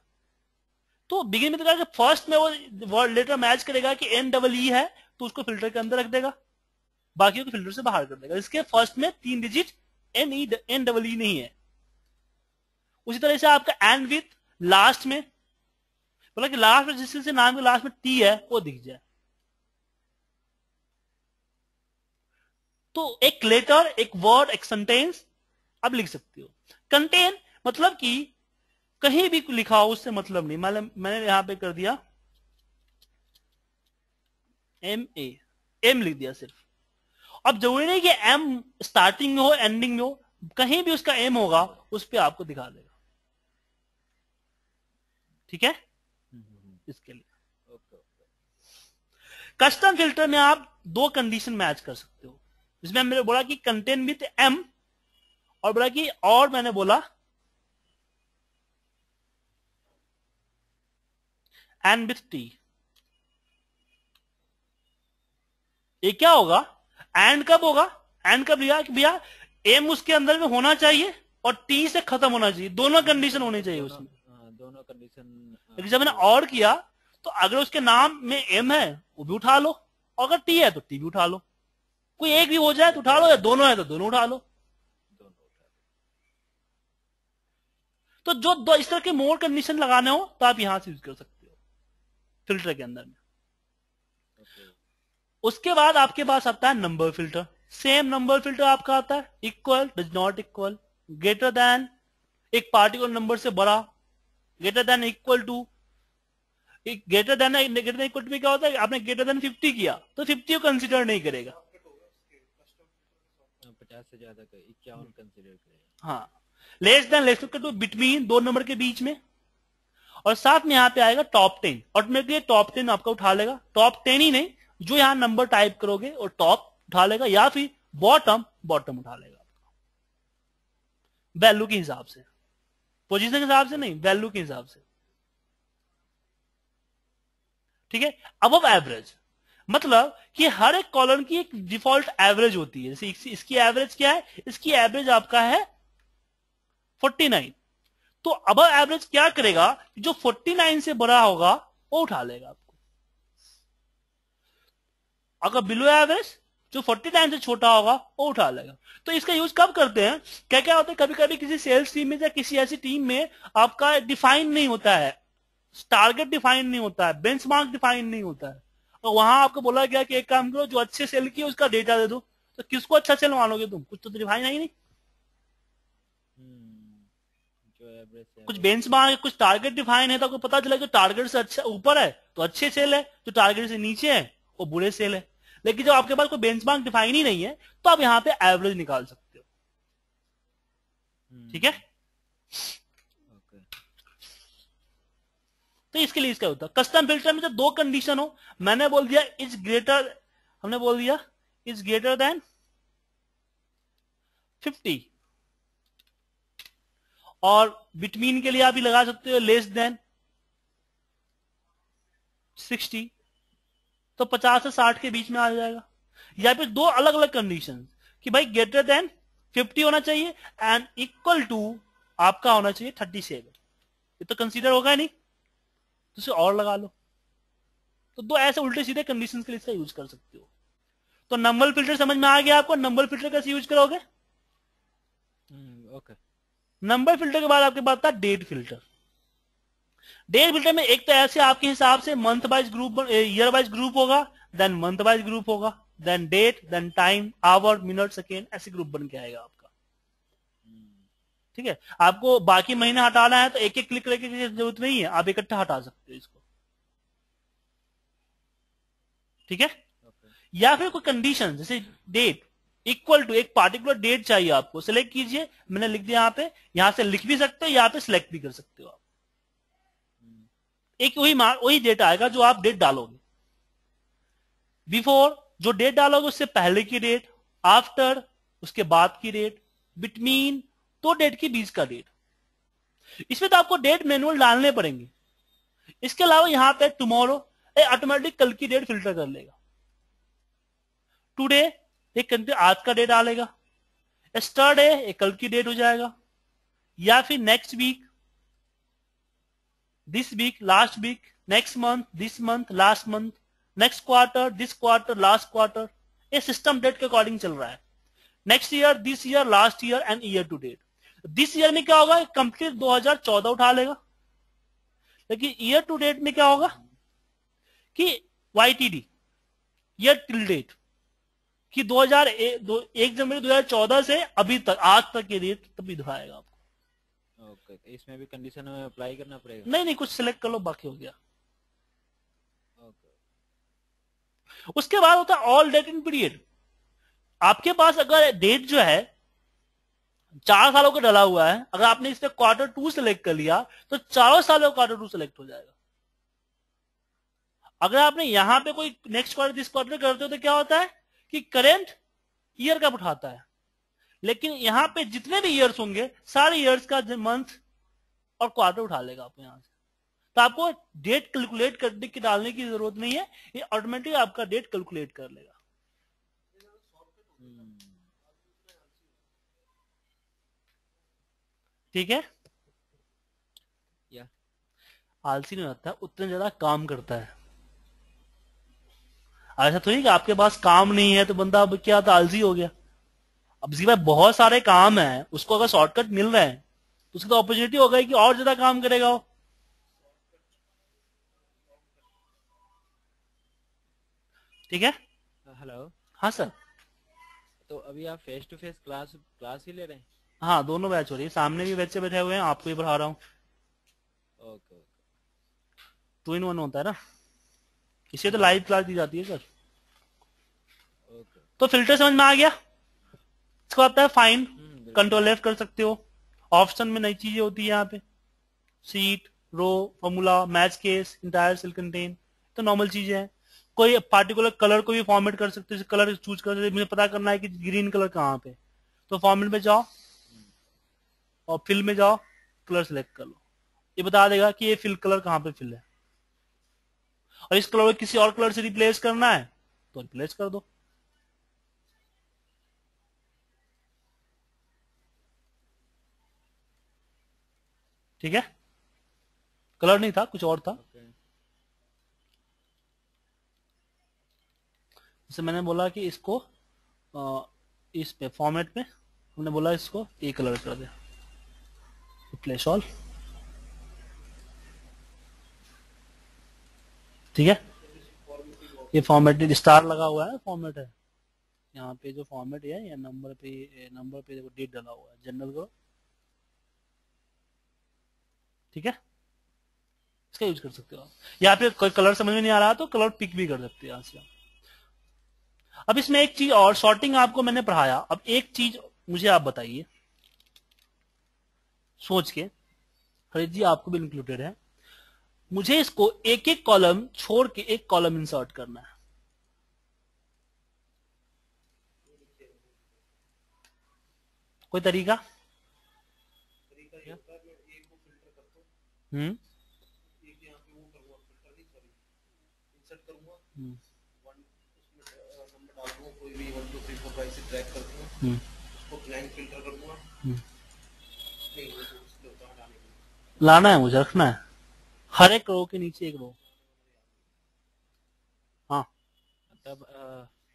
Speaker 1: तो बिगिन में तो कहा फ़र्स्ट में वो वर्ड लेटर मैच करेगा कि एन डबल ई है तो उसको फ़िल्टर के अंदर रख देगा। बाकी को फ़िल्टर से बाहर कर देगा। इसके फ़र्स्ट में तीन digit N E N double E नहीं है। उसी तरह से आपका एंड विथ लास्ट में बोला कि लास्ट में जिस से नाम के लास्ट में टी है, वो दिख जाए। तो एक लेटर एक वर्ड एक सेंटेंस अब लिख सकते हो। कंटेन मतलब कि कहीं भी लिखा हो, उससे मतलब नहीं। मतलब मैंने यहाँ पे कर दिया। एम ए एम लिख दिया सिर्फ़। अब ज़रूरी नहीं कि एम स्टार्टिंग में हो एंडिंग में हो। कहीं भी उसका एम होगा, उस पर आपको दिखा देगा। ठीक है? इसके लिए। कस्टम फ़िल्टर में आप दो कंडीशन मैच कर सकते हो। जिसमें मैंने बोला कि कंटेन विथ एम और बोला कि और मैंने बोला एंड विथ टी। ये क्या होगा? एंड कब होगा? एंड कब लिया कि भैया एम उसके अंदर में होना चाहिए और टी से खत्म होना चाहिए। दोनों कंडीशन होनी चाहिए उसमें।
Speaker 2: हाँ, दोनों कंडीशन
Speaker 1: लेकिन जब मैंने और किया तो अगर उसके नाम में एम है वो भी उठा लो। और अगर टी है तो टी भी उठा लो। कोई एक भी हो जाए तो उठा लो या दोनों है तो दोनों उठा लो
Speaker 2: दोनों उठा
Speaker 1: तो जो दो इस तरह के मोर कंडीशन लगाने हो तो आप यहाँ से यूज़ कर सकते हो। फ़िल्टर के अंदर में।
Speaker 2: ओके
Speaker 1: उसके बाद आपके पास आता है number filter same number filter आपका आता है। Equal does not equal greater than एक पार्टिकुलर नंबर से बड़ा greater than equal to greater than greater than equal to में क्या होता है? आपने ग्रेटर देन 50 किया तो 50 को कंसिडर नहीं करेगा।
Speaker 2: हाँ, पचास से ज़्यादा इक्यावन कंसिडर करेगा।
Speaker 1: हाँ। Less than less to between दो नंबर के बीच में। और साथ में यहाँ पे आएगा top ten automatically top ten आपका उठा लेगा। टॉप टेन ही नहीं, जो यहाँ नंबर टाइप करोगे और टॉप उठा लेगा या फिर बॉटम बॉटम उठा लेगा वैल्यू के हिसाब से। पोजीशन के हिसाब से नहीं वैल्यू के हिसाब से। ठीक है? अब एवरेज मतलब कि हर एक कॉलम की एक डिफ़ॉल्ट एवरेज होती है। जैसे इसकी एवरेज क्या है? इसकी एवरेज आपका है 49 तो अब एवरेज क्या करेगा जो 49 से बड़ा होगा, वो उठा लेगा आपको। अगर बिलो एवरेज जो 49 से छोटा होगा, वो उठा लेगा। तो इसका यूज़ कब करते हैं? क्या क्या होता है? कभी कभी किसी सेल्स टीम में या किसी ऐसी टीम में आपका डिफाइन नहीं होता है। टारगेट डिफाइन नहीं होता है। बेंचमार्क डिफाइन नहीं होता है। और वहाँ आपको बोला गया कि एक काम करो, जो अच्छे सेल की उसका डेटा दे दो। तो किसको अच्छा सेल मानोगे तुम? कुछ तो डिफाइन है ही नहीं
Speaker 2: हम्म, जो एवरेज है
Speaker 1: कुछ बेंचमार्क कुछ टारगेट डिफाइन है तो आपको पता चला जो टारगेट से अच्छा ऊपर है तो अच्छे सेल है जो टारगेट से नीचे है वो बुरे सेल है। लेकिन जब आपके पास कोई बेंचमार्क डिफाइन ही नहीं है तो आप यहाँ पे एवरेज निकाल सकते हो। ठीक है? तो इसके लिए इसका होता है कस्टम फ़िल्टर में जब दो कंडीशन हो मैंने बोल दिया इज़ ग्रेटर हमने बोल दिया इज़ ग्रेटर देन 50 और बिटवीन के लिए आप ही लगा सकते हो लेस देन 60 तो 50 से 60 के बीच में आ जाएगा। या फिर दो अलग अलग कंडीशन कि भाई ग्रेटर देन 50 होना चाहिए एंड इक्वल टू आपका होना चाहिए 37 ये तो कंसीडर होगा नहीं तो उसे और लगा लो। तो दो ऐसे उल्टे सीधे कंडीशन के लिए इसका यूज़ कर सकते हो। तो नंबर फ़िल्टर समझ में आ गया आपको? नंबर फ़िल्टर कैसे यूज़ करोगे?
Speaker 2: ओके
Speaker 1: नंबर फ़िल्टर के बाद आपके पास था डेट फ़िल्टर। डेट फ़िल्टर में एक तो ऐसे आपके हिसाब से month wise group year wise group होगा देन मंथ वाइज ग्रुप होगा then date then time hour minute second ऐसे ग्रुप बन के आएगा आपका। ठीक है? आपको बाकी महीने हटाना है तो एक एक क्लिक करके ज़रूरत नहीं है आप इकट्ठा हटा सकते हो इसको। ठीक है?
Speaker 2: ओके
Speaker 1: या फिर कोई कंडीशन जैसे डेट इक्वल टू एक पार्टिकुलर डेट चाहिए आपको। सिलेक्ट कीजिए, मैंने लिख दिया यहाँ पे। यहाँ से लिख भी सकते हो, यहाँ पे सिलेक्ट भी कर सकते हो आप। एक वही वही डेट आएगा जो आप डेट डालोगे। बिफोर जो डेट डालोगे, उससे पहले की डेट आफ्टर उसके बाद की डेट बिटवीन दो डेट के बीच का डेट इसमें तो आपको डेट मैनुअल डालने पड़ेंगे। इसके अलावा यहाँ पे टुमारो ऑटोमेटिक कल की डेट फ़िल्टर कर लेगा। टुडे एक आज का डेट डालेगा। स्टरडे एक कल की डेट हो जाएगा। या फिर next week this week last week next month this month last month next quarter this quarter last quarter ये सिस्टम डेट के अकॉर्डिंग चल रहा है। Next year this year last year end year to date this year में क्या होगा? Complete 2014 उठा लेगा। लेकिन ईयर टू डेट में क्या होगा? कि वाईटीडी ईयर टिल डेट कि 2001 दो, एक जनवरी 2014 से अभी तक आज तक की डेट तभी दिखाएगा आपको।
Speaker 2: ओके तो इसमें भी कंडीशन में अप्लाई करना पड़ेगा?
Speaker 1: नहीं नहीं कुछ सिलेक्ट कर लो बाकी हो गया।
Speaker 2: ओके।
Speaker 1: उसके बाद होता है ऑल डेट इन पीरियड आपके पास अगर डेट जो है चार सालों का डला हुआ है अगर आपने इसमें क्वार्टर टू सेलेक्ट कर लिया तो चारों सालों का क्वार्टर टू सेलेक्ट हो जाएगा। अगर आपने यहाँ पे कोई नेक्स्ट क्वार्टर दिस क्वार्टर करते हो तो क्या होता है? कि करेंट ईयर का उठाता है? लेकिन यहाँ पे जितने भी ईयर्स होंगे सारे ईयर्स का मंथ और क्वार्टर उठा लेगा आपको यहाँ से। तो आपको डेट कैलकुलेट करने की डालने की ज़रूरत नहीं है ये ऑटोमेटिक आपका डेट कैलकुलेट कर लेगा। ठीक है?
Speaker 2: या
Speaker 1: आलसी नहीं रहता उतना ज़्यादा काम करता है। ऐसा तो नहीं कि आपके पास काम नहीं है तो बंदा अब क्या था आलसी हो गया? अब जी भाई बहुत सारे काम है उसको अगर शॉर्टकट मिल रहे हैं तो उसकी तो अपॉर्चुनिटी हो गई कि और ज़्यादा काम करेगा वो। ठीक है?
Speaker 2: हेलो
Speaker 1: हाँ सर
Speaker 2: तो अभी आप face to face class class ही ले रहे हैं?
Speaker 1: हाँ दोनों बैच हो रही है। सामने भी बच्चे बैठे हुए हैं आपको ही पढ़ा रहा हूँ।
Speaker 2: Okay okay
Speaker 1: two in one होता है ना? इसे तो लाइव क्लास दी जाती है सर तो फ़िल्टर समझ में आ गया? इसको आता है फाइन कंट्रोल लेफ़्ट कर सकते हो. ऑप्शन में नई चीज़ें होती है यहाँ पे. Sheet row formula match case entire cell content तो नॉर्मल चीज़ें हैं. कोई पार्टिकुलर कलर को भी फॉर्मेट कर सकते हो. कलर चूज़ कर सकते मुझे पता करना है कि ग्रीन कलर कहाँ पे तो फॉर्मेट में जाओ. और फिल में जाओ. कलर सेलेक्ट कर लो. ये बता देगा कि ये फिल कलर कहाँ पे फिल है. और इस कलर को किसी और कलर से रिप्लेस करना है तो रिप्लेस कर दो। ठीक है? कलर नहीं था कुछ और था। जैसे मैंने बोला कि इसको अ, इस पे फॉर्मेट में हमने बोला इसको ए कलर कर दे। रिप्लेस ऑल ठीक है? ये फॉर्मेट स्टार लगा हुआ है फॉर्मेट है। यहाँ पे जो फॉर्मेट है, या नंबर पे नंबर पे देखो डेट डला हुआ है जनरल करो ठीक है? इसका यूज़ कर सकते हो आप। या फिर कोई कलर समझ में नहीं आ रहा तो कलर पिक भी कर सकते हो यहाँ से अब इसमें एक चीज़ और शॉर्टिंग आपको मैंने पढ़ाया। अब एक चीज़ मुझे आप बताइए। सोच के। हरीश जी, आपको भी इंक्लूडेड है। मुझे इसको एक एक कॉलम छोड़ के एक कॉलम इंसर्ट करना है। कोई तरीका? हम्म। हम्म, हम्म, हम्म। लाना है मुझे रखना है। हर एक रो के नीचे एक रो हाँ।
Speaker 2: मतलब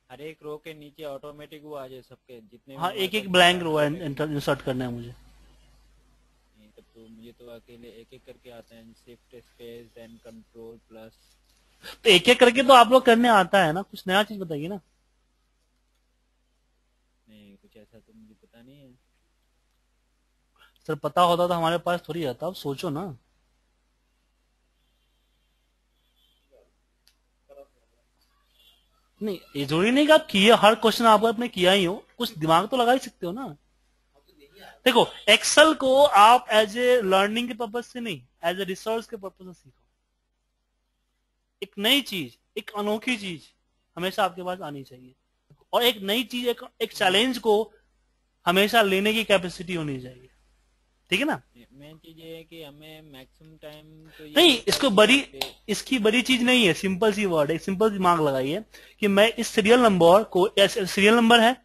Speaker 2: हर एक रो के नीचे ऑटोमेटिक वो आ जाए सबके जितने
Speaker 1: हाँ एक एक
Speaker 2: मतलब
Speaker 1: ब्लैंक रो इंसर्ट करना है मुझे।
Speaker 2: तब तो मुझे तो अकेले एक एक करके आते हैं shift space then control plus
Speaker 1: तो एक एक करके तो आप लोग करने आता है ना कुछ नया चीज़ बताइए ना।
Speaker 2: नहीं कुछ ऐसा तो मुझे पता नहीं है।
Speaker 1: सर पता होता तो हमारे पास थोड़ी रहता अब सोचो ना। नहीं ये ज़रूरी नहीं कि आप किए हर क्वेश्चन आपको आपने किया ही हो। कुछ दिमाग तो लगा ही सकते हो ना। देखो एक्सेल को आप एज ए लर्निंग के पर्पज से नहीं एज ए रिसर्च के पर्पज से सीखो। एक नई चीज़ एक अनोखी चीज़ हमेशा आपके पास आनी चाहिए। और एक नई चीज़ एक, एक चैलेंज को हमेशा लेने की कैपेसिटी होनी चाहिए। ठीक है ना?
Speaker 2: मेन चीज़ ये है कि हमें मैक्सिमम टाइम तो
Speaker 1: नहीं इसको बड़ी इसकी बड़ी चीज़ नहीं है सिंपल सी वर्ड है सिंपल दिमाग लगाइए कि मैं इस सीरियल नंबर को सीरियल नंबर है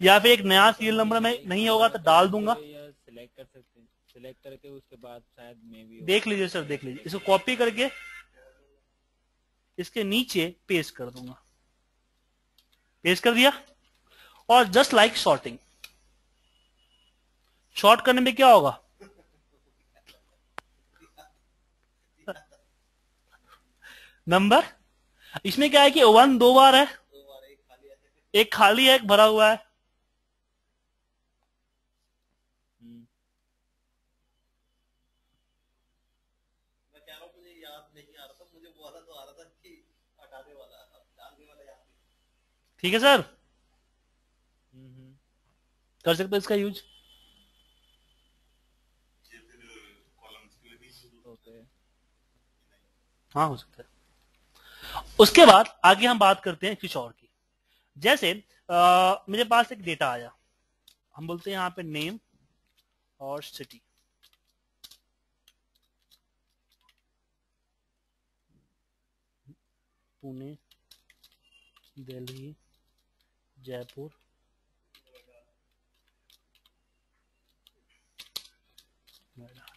Speaker 1: या फिर एक नया सीरियल नंबर में नहीं होगा तो डाल दूँगा।
Speaker 2: सिलेक्ट कर सकते हैं। सिलेक्ट करके उसके बाद शायद मे भी
Speaker 1: देख लीजिए सर देख लीजिए। इसको कॉपी करके इसके नीचे पेस्ट कर दूँगा। पेस्ट कर दिया? और जस्ट लाइक शॉर्टिंग शॉर्ट करने में क्या होगा? नंबर? इसमें क्या है कि वन दो बार है।
Speaker 3: एक खाली है,
Speaker 1: एक भरा हुआ है। ठीक है, सर। कर सकते इसका यूज़
Speaker 2: ओके
Speaker 1: हाँ हो सकता है। उसके बाद आगे हम बात करते हैं कुछ और की। जैसे आ, मेरे पास एक डेटा आया। हम बोलते हैं यहाँ पे नेम और सिटी पुणे दिल्ली जयपुर।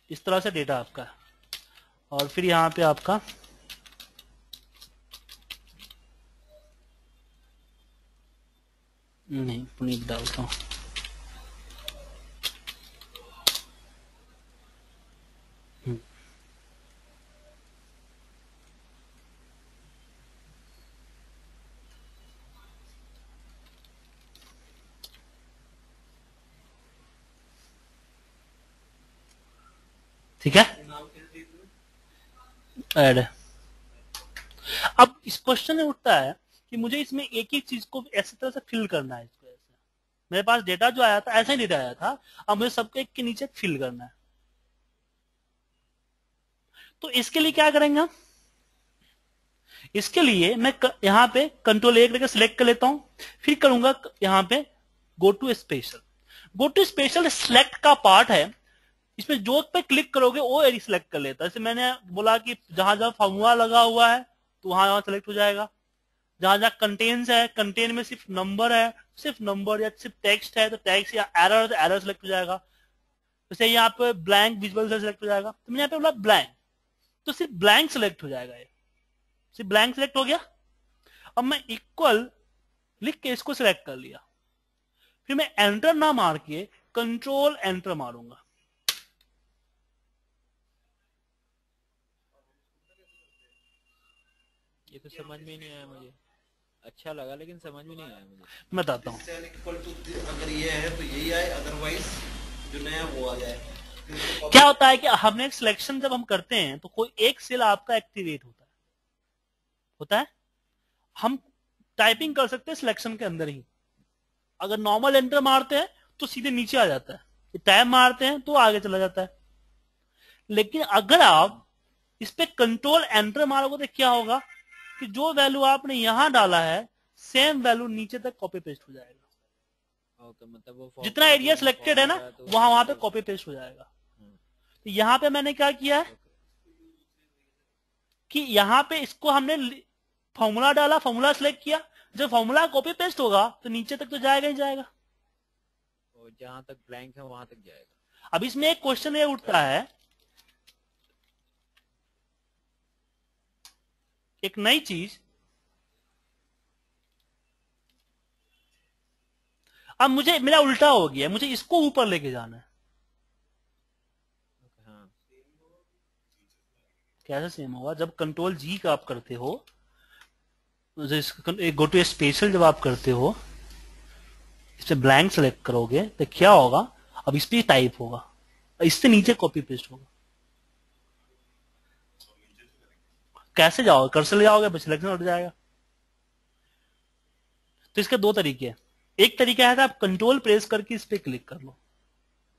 Speaker 1: इस तरह से डेटा आपका और फिर यहाँ पे आपका नहीं पुनीत डालता हूँ। ठीक है ऐड अब इस क्वेश्चन में उठता है कि मुझे इसमें एक ही चीज़ को ऐसी तरह से फिल करना है इसको ऐसे मेरे पास डेटा जो आया था, ऐसा ही डेटा आया था, अब मुझे सबको एक के नीचे फिल करना है। तो इसके लिए क्या करेंगे इसके लिए मैं यहाँ पे कंट्रोल एक लेकर सिलेक्ट कर लेता हूँ, फिर करूँगा यहाँ पे go to special go to special select का पार्ट है, इसमें जो पे क्लिक करोगे वो एरिया सिलेक्ट कर लेता है। जैसे मैंने बोला कि जहाँ जहाँ फॉर्मूला लगा हुआ है तो वहाँ वहाँ सिलेक्ट हो जाएगा। जहाँ जहाँ कंटेन्स है कंटेन में सिर्फ़ नंबर है, सिर्फ़ नंबर या सिर्फ़ टेक्स्ट है तो टेक्स्ट या एरर तो एरर सिलेक्ट हो जाएगा। जैसे यहाँ पे ब्लैंक विजुअल सिलेक्ट हो जाएगा। तो मैंने यहाँ पे बोला ब्लैंक तो सिर्फ़ ब्लैंक सिलेक्ट हो जाएगा ये। सिर्फ़ ब्लैंक सिलेक्ट हो गया। अब मैं इक्वल लिख के इसको सिलेक्ट कर लिया। फिर मैं एंटर ना मार के कंट्रोल एंटर मारूँगा।
Speaker 2: ये तो समझ में नहीं आया मुझे। अच्छा लगा लेकिन समझ में नहीं आया मुझे।
Speaker 1: मैं बताता हूँ।
Speaker 3: सेल इक्वल टू अगर ये है तो यही आए अदरवाइज़ जो नया वो आ जाए।
Speaker 1: क्या होता है कि हमने एक सिलेक्शन जब हम करते हैं तो कोई एक सेल आपका एक्टिवेट होता है। होता है? हम टाइपिंग कर सकते हैं सिलेक्शन के अंदर ही। अगर नॉर्मल एंटर मारते हैं तो सीधे नीचे आ जाता है। टैब मारते हैं तो आगे चला जाता है। लेकिन अगर आप इस पे कंट्रोल एंटर मारोगे तो क्या होगा? कि जो वैल्यू आपने यहाँ डाला है सेम वैल्यू नीचे तक कॉपी पेस्ट हो जाएगा।
Speaker 2: ओके मतलब वो
Speaker 1: जितना एरिया सिलेक्टेड है ना
Speaker 2: तो
Speaker 1: वहाँ वहाँ पे कॉपी पेस्ट हो जाएगा।
Speaker 2: हम्म,
Speaker 1: तो यहाँ पे मैंने क्या किया है? कि यहाँ पे इसको हमने फॉर्मूला डाला फॉर्मूला सिलेक्ट किया। जब फॉर्मूला कॉपी पेस्ट होगा तो नीचे तक तो जाएगा ही जाएगा।
Speaker 2: और जहाँ तक ब्लैंक है वहाँ तक जाएगा।
Speaker 1: अब इसमें एक क्वेश्चन ये उठता है एक नई चीज़। अब मुझे मेरा उल्टा हो गया मुझे इसको ऊपर लेके जाना है।
Speaker 2: हाँ।
Speaker 1: कैसे सेम होगा? जब कंट्रोल जी का आप करते हो गो टू स्पेशल जब आप करते हो इस ब्लैंक सेलेक्ट करोगे तो क्या होगा? अब इस पर टाइप होगा। इससे नीचे कॉपी पेस्ट होगा। कैसे जाओगे? कर्सर ले जाओगे सिलेक्शन उठ जाएगा। तो इसके दो तरीके हैं। एक तरीका है आप कंट्रोल प्रेस करके इस पर क्लिक कर लो।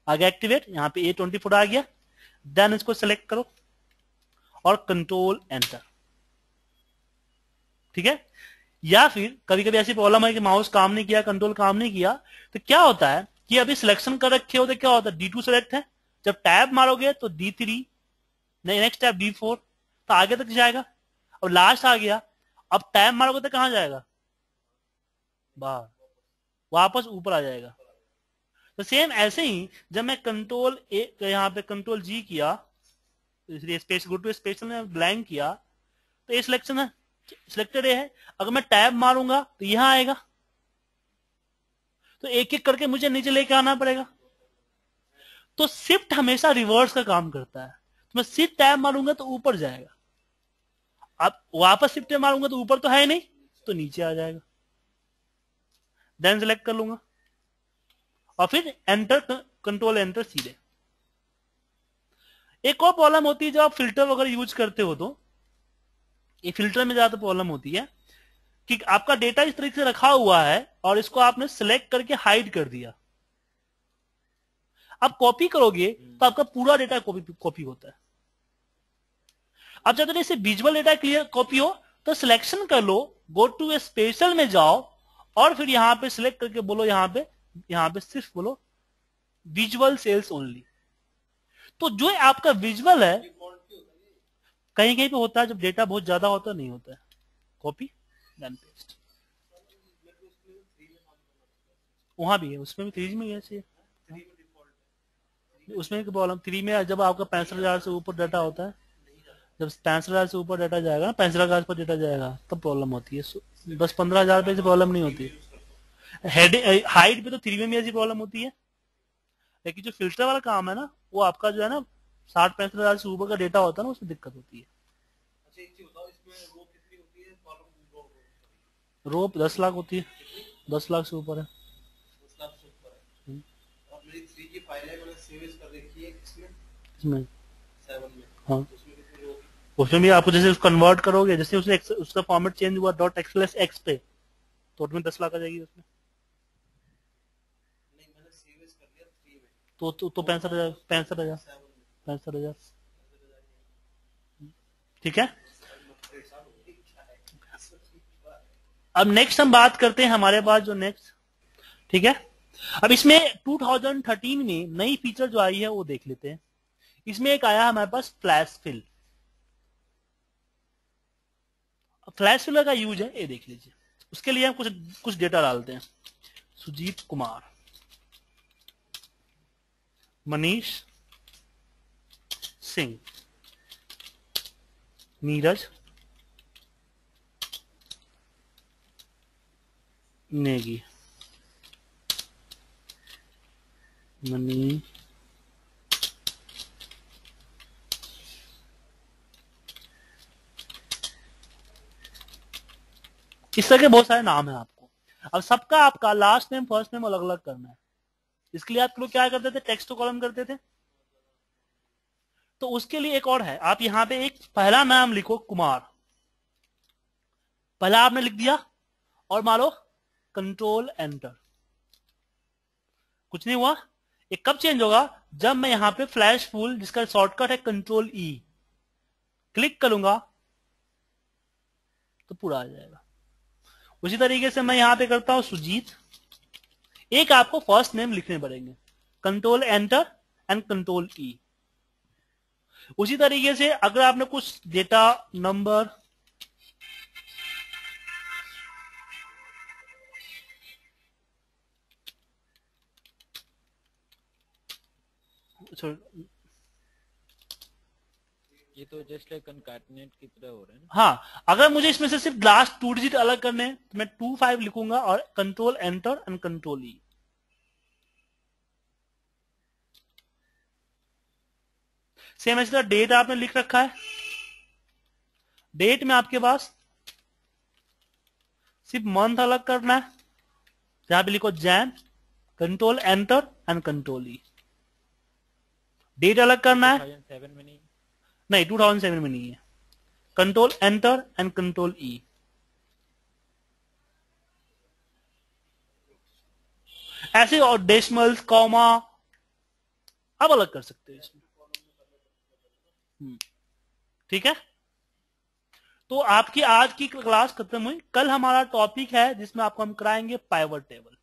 Speaker 1: आगे एक्टिवेट यहाँ पे ए ट्वेंटी फोर आ गया। देन इसको सेलेक्ट करो और कंट्रोल एंटर ठीक है? या फिर कभी कभी ऐसी प्रॉब्लम है कि माउस काम नहीं किया कंट्रोल काम नहीं किया तो क्या होता है कि अभी सिलेक्शन कर रखे हो तो क्या होता है? डी टू सेलेक्ट है। जब टैब मारोगे तो D three next tab D four तो आगे तक जाएगा। अब लास्ट आ गया। अब टैब मारोगे तो कहाँ जाएगा? बाहर। वापस ऊपर आ जाएगा। तो सेम ऐसे ही जब मैं कंट्रोल ए यहाँ पे कंट्रोल जी किया, इसलिए स्पेस गो टू स्पेशल में ब्लैंक किया तो ये सिलेक्शन है। सिलेक्टेड है। अगर मैं टैब मारूँगा तो यहाँ आएगा। तो एक एक करके मुझे नीचे लेके आना पड़ेगा। तो शिफ्ट हमेशा रिवर्स का काम करता है। तो मैं शिफ्ट टैब मारूँगा तो ऊपर जाएगा। अब वापस शिफ्ट मारूँगा तो ऊपर तो है नहीं तो नीचे आ जाएगा। देन सिलेक्ट कर लूँगा। और फिर एंटर कंट्रोल एंटर सीधे। एक और प्रॉब्लम होती है जब आप फ़िल्टर वगैरह यूज़ करते हो तो। ये फ़िल्टर में ज़्यादा प्रॉब्लम होती है कि आपका डेटा इस तरीके से रखा हुआ है और इसको आपने सिलेक्ट करके हाइड कर दिया। आप कॉपी करोगे तो आपका पूरा डेटा कॉपी कॉपी होता है। अब जब जैसे विजुअल डेटा क्लियर कॉपी हो तो सिलेक्शन कर लो गो टू ए स्पेशल में जाओ, और फिर यहाँ पे सिलेक्ट करके बोलो, यहाँ पे यहाँ पे सिर्फ़ बोलो विजुअल सेल्स ओनली तो जो आपका विजुअल है, कहीं कहीं पे होता है, जब डेटा बहुत ज़्यादा होता है, नहीं होता है। कॉपी देन पेस्ट वहाँ भी है, उसमें भी थ्री में ऐसे उसमें प्रॉब्लम थ्री में जब आपका पैंसठ हज़ार से ऊपर डाटा होता है जब पैंसठ हज़ार से ऊपर डाटा जाएगा ना पैंसठ हज़ार पर डाटा जाएगा तब प्रॉब्लम होती है। दस पंद्रह हज़ार पे से प्रॉब्लम नहीं होती। हेड हाइट पे तो थ्री में भी प्रॉब्लम होती है। लेकिन जो फ़िल्टर वाला काम है ना वो आपका जो है ना साठ पैंसठ हज़ार से ऊपर का डेटा होता है ना उसमें दिक्कत होती है।
Speaker 3: अच्छा
Speaker 1: रोप दस लाख होती है। दस लाख से ऊपर है।
Speaker 3: है। है है किसमें?
Speaker 1: इसमें हाँ।
Speaker 3: उसमें
Speaker 1: भी आपको जैसे कन्वर्ट करोगे जैसे उसने उसका फॉर्मेट चेंज हुआ डॉट एक्सप्लेस एक्स पे तो उसमें दस लाख आ जाएगी उसमें। तो तो, तो पैंसठ हज़ार पैंसठ हज़ार पैंसठ हज़ार। ठीक है? अब नेक्स्ट हम बात करते हैं हमारे पास जो नेक्स्ट ठीक है? अब इसमें 2013 में नई फीचर जो आई है वो देख लेते हैं। इसमें एक आया हमारे पास फ्लैश फिल फ्लैश फिलर का यूज़ है, ये देख लीजिए। उसके लिए हम कुछ कुछ डेटा डालते हैं। सुजीत कुमार। मनीष सिंह। नीरज नेगी। मनी इस तरह के बहुत सारे नाम है आपको। अब सबका आपका लास्ट नेम फ़र्स्ट नेम अलग अलग करना है। इसके लिए आप लोग क्या करते थे? टेक्स्ट कॉलम करते थे। तो उसके लिए एक और है। आप यहाँ पे एक पहला नाम लिखो, कुमार। पहला आपने लिख दिया और मारो कंट्रोल एंटर कुछ नहीं हुआ। ये कब चेंज होगा? जब मैं यहाँ पे फ्लैश फूल जिसका शॉर्टकट है कंट्रोल ई क्लिक करूँगा तो पूरा आ जाएगा। उसी तरीके से मैं यहाँ पे करता हूँ सुजीत। एक आपको फ़र्स्ट नेम लिखने पड़ेंगे। Control enter and control E उसी तरीके से अगर आपने कुछ डेटा नंबर sorry,
Speaker 2: ये तो जस्ट लाइक कनकैटनेट की तरह हो रहा है ना?
Speaker 1: हाँ अगर मुझे इसमें से सिर्फ़ लास्ट टू डिजिट अलग करने हैं तो मैं टू फाइव लिखूँगा और control enter and control E same ऐसी तरह डेट आपने लिख रखा है। डेट में आपके पास सिर्फ़ मंथ अलग करना है। जहाँ पे लिखो Jain control enter and control E date अलग करना है।
Speaker 2: 2007 में नहीं
Speaker 1: नहीं 2007 में नहीं है। Control enter and control E ऐसे और डेसिमल्स कॉमा अब अलग कर सकते हैं इसमें। हम्म, ठीक है? तो आपकी आज की क्लास खत्म हुई। कल हमारा टॉपिक है जिसमें आपको हम कराएँगे पाइवर टेबल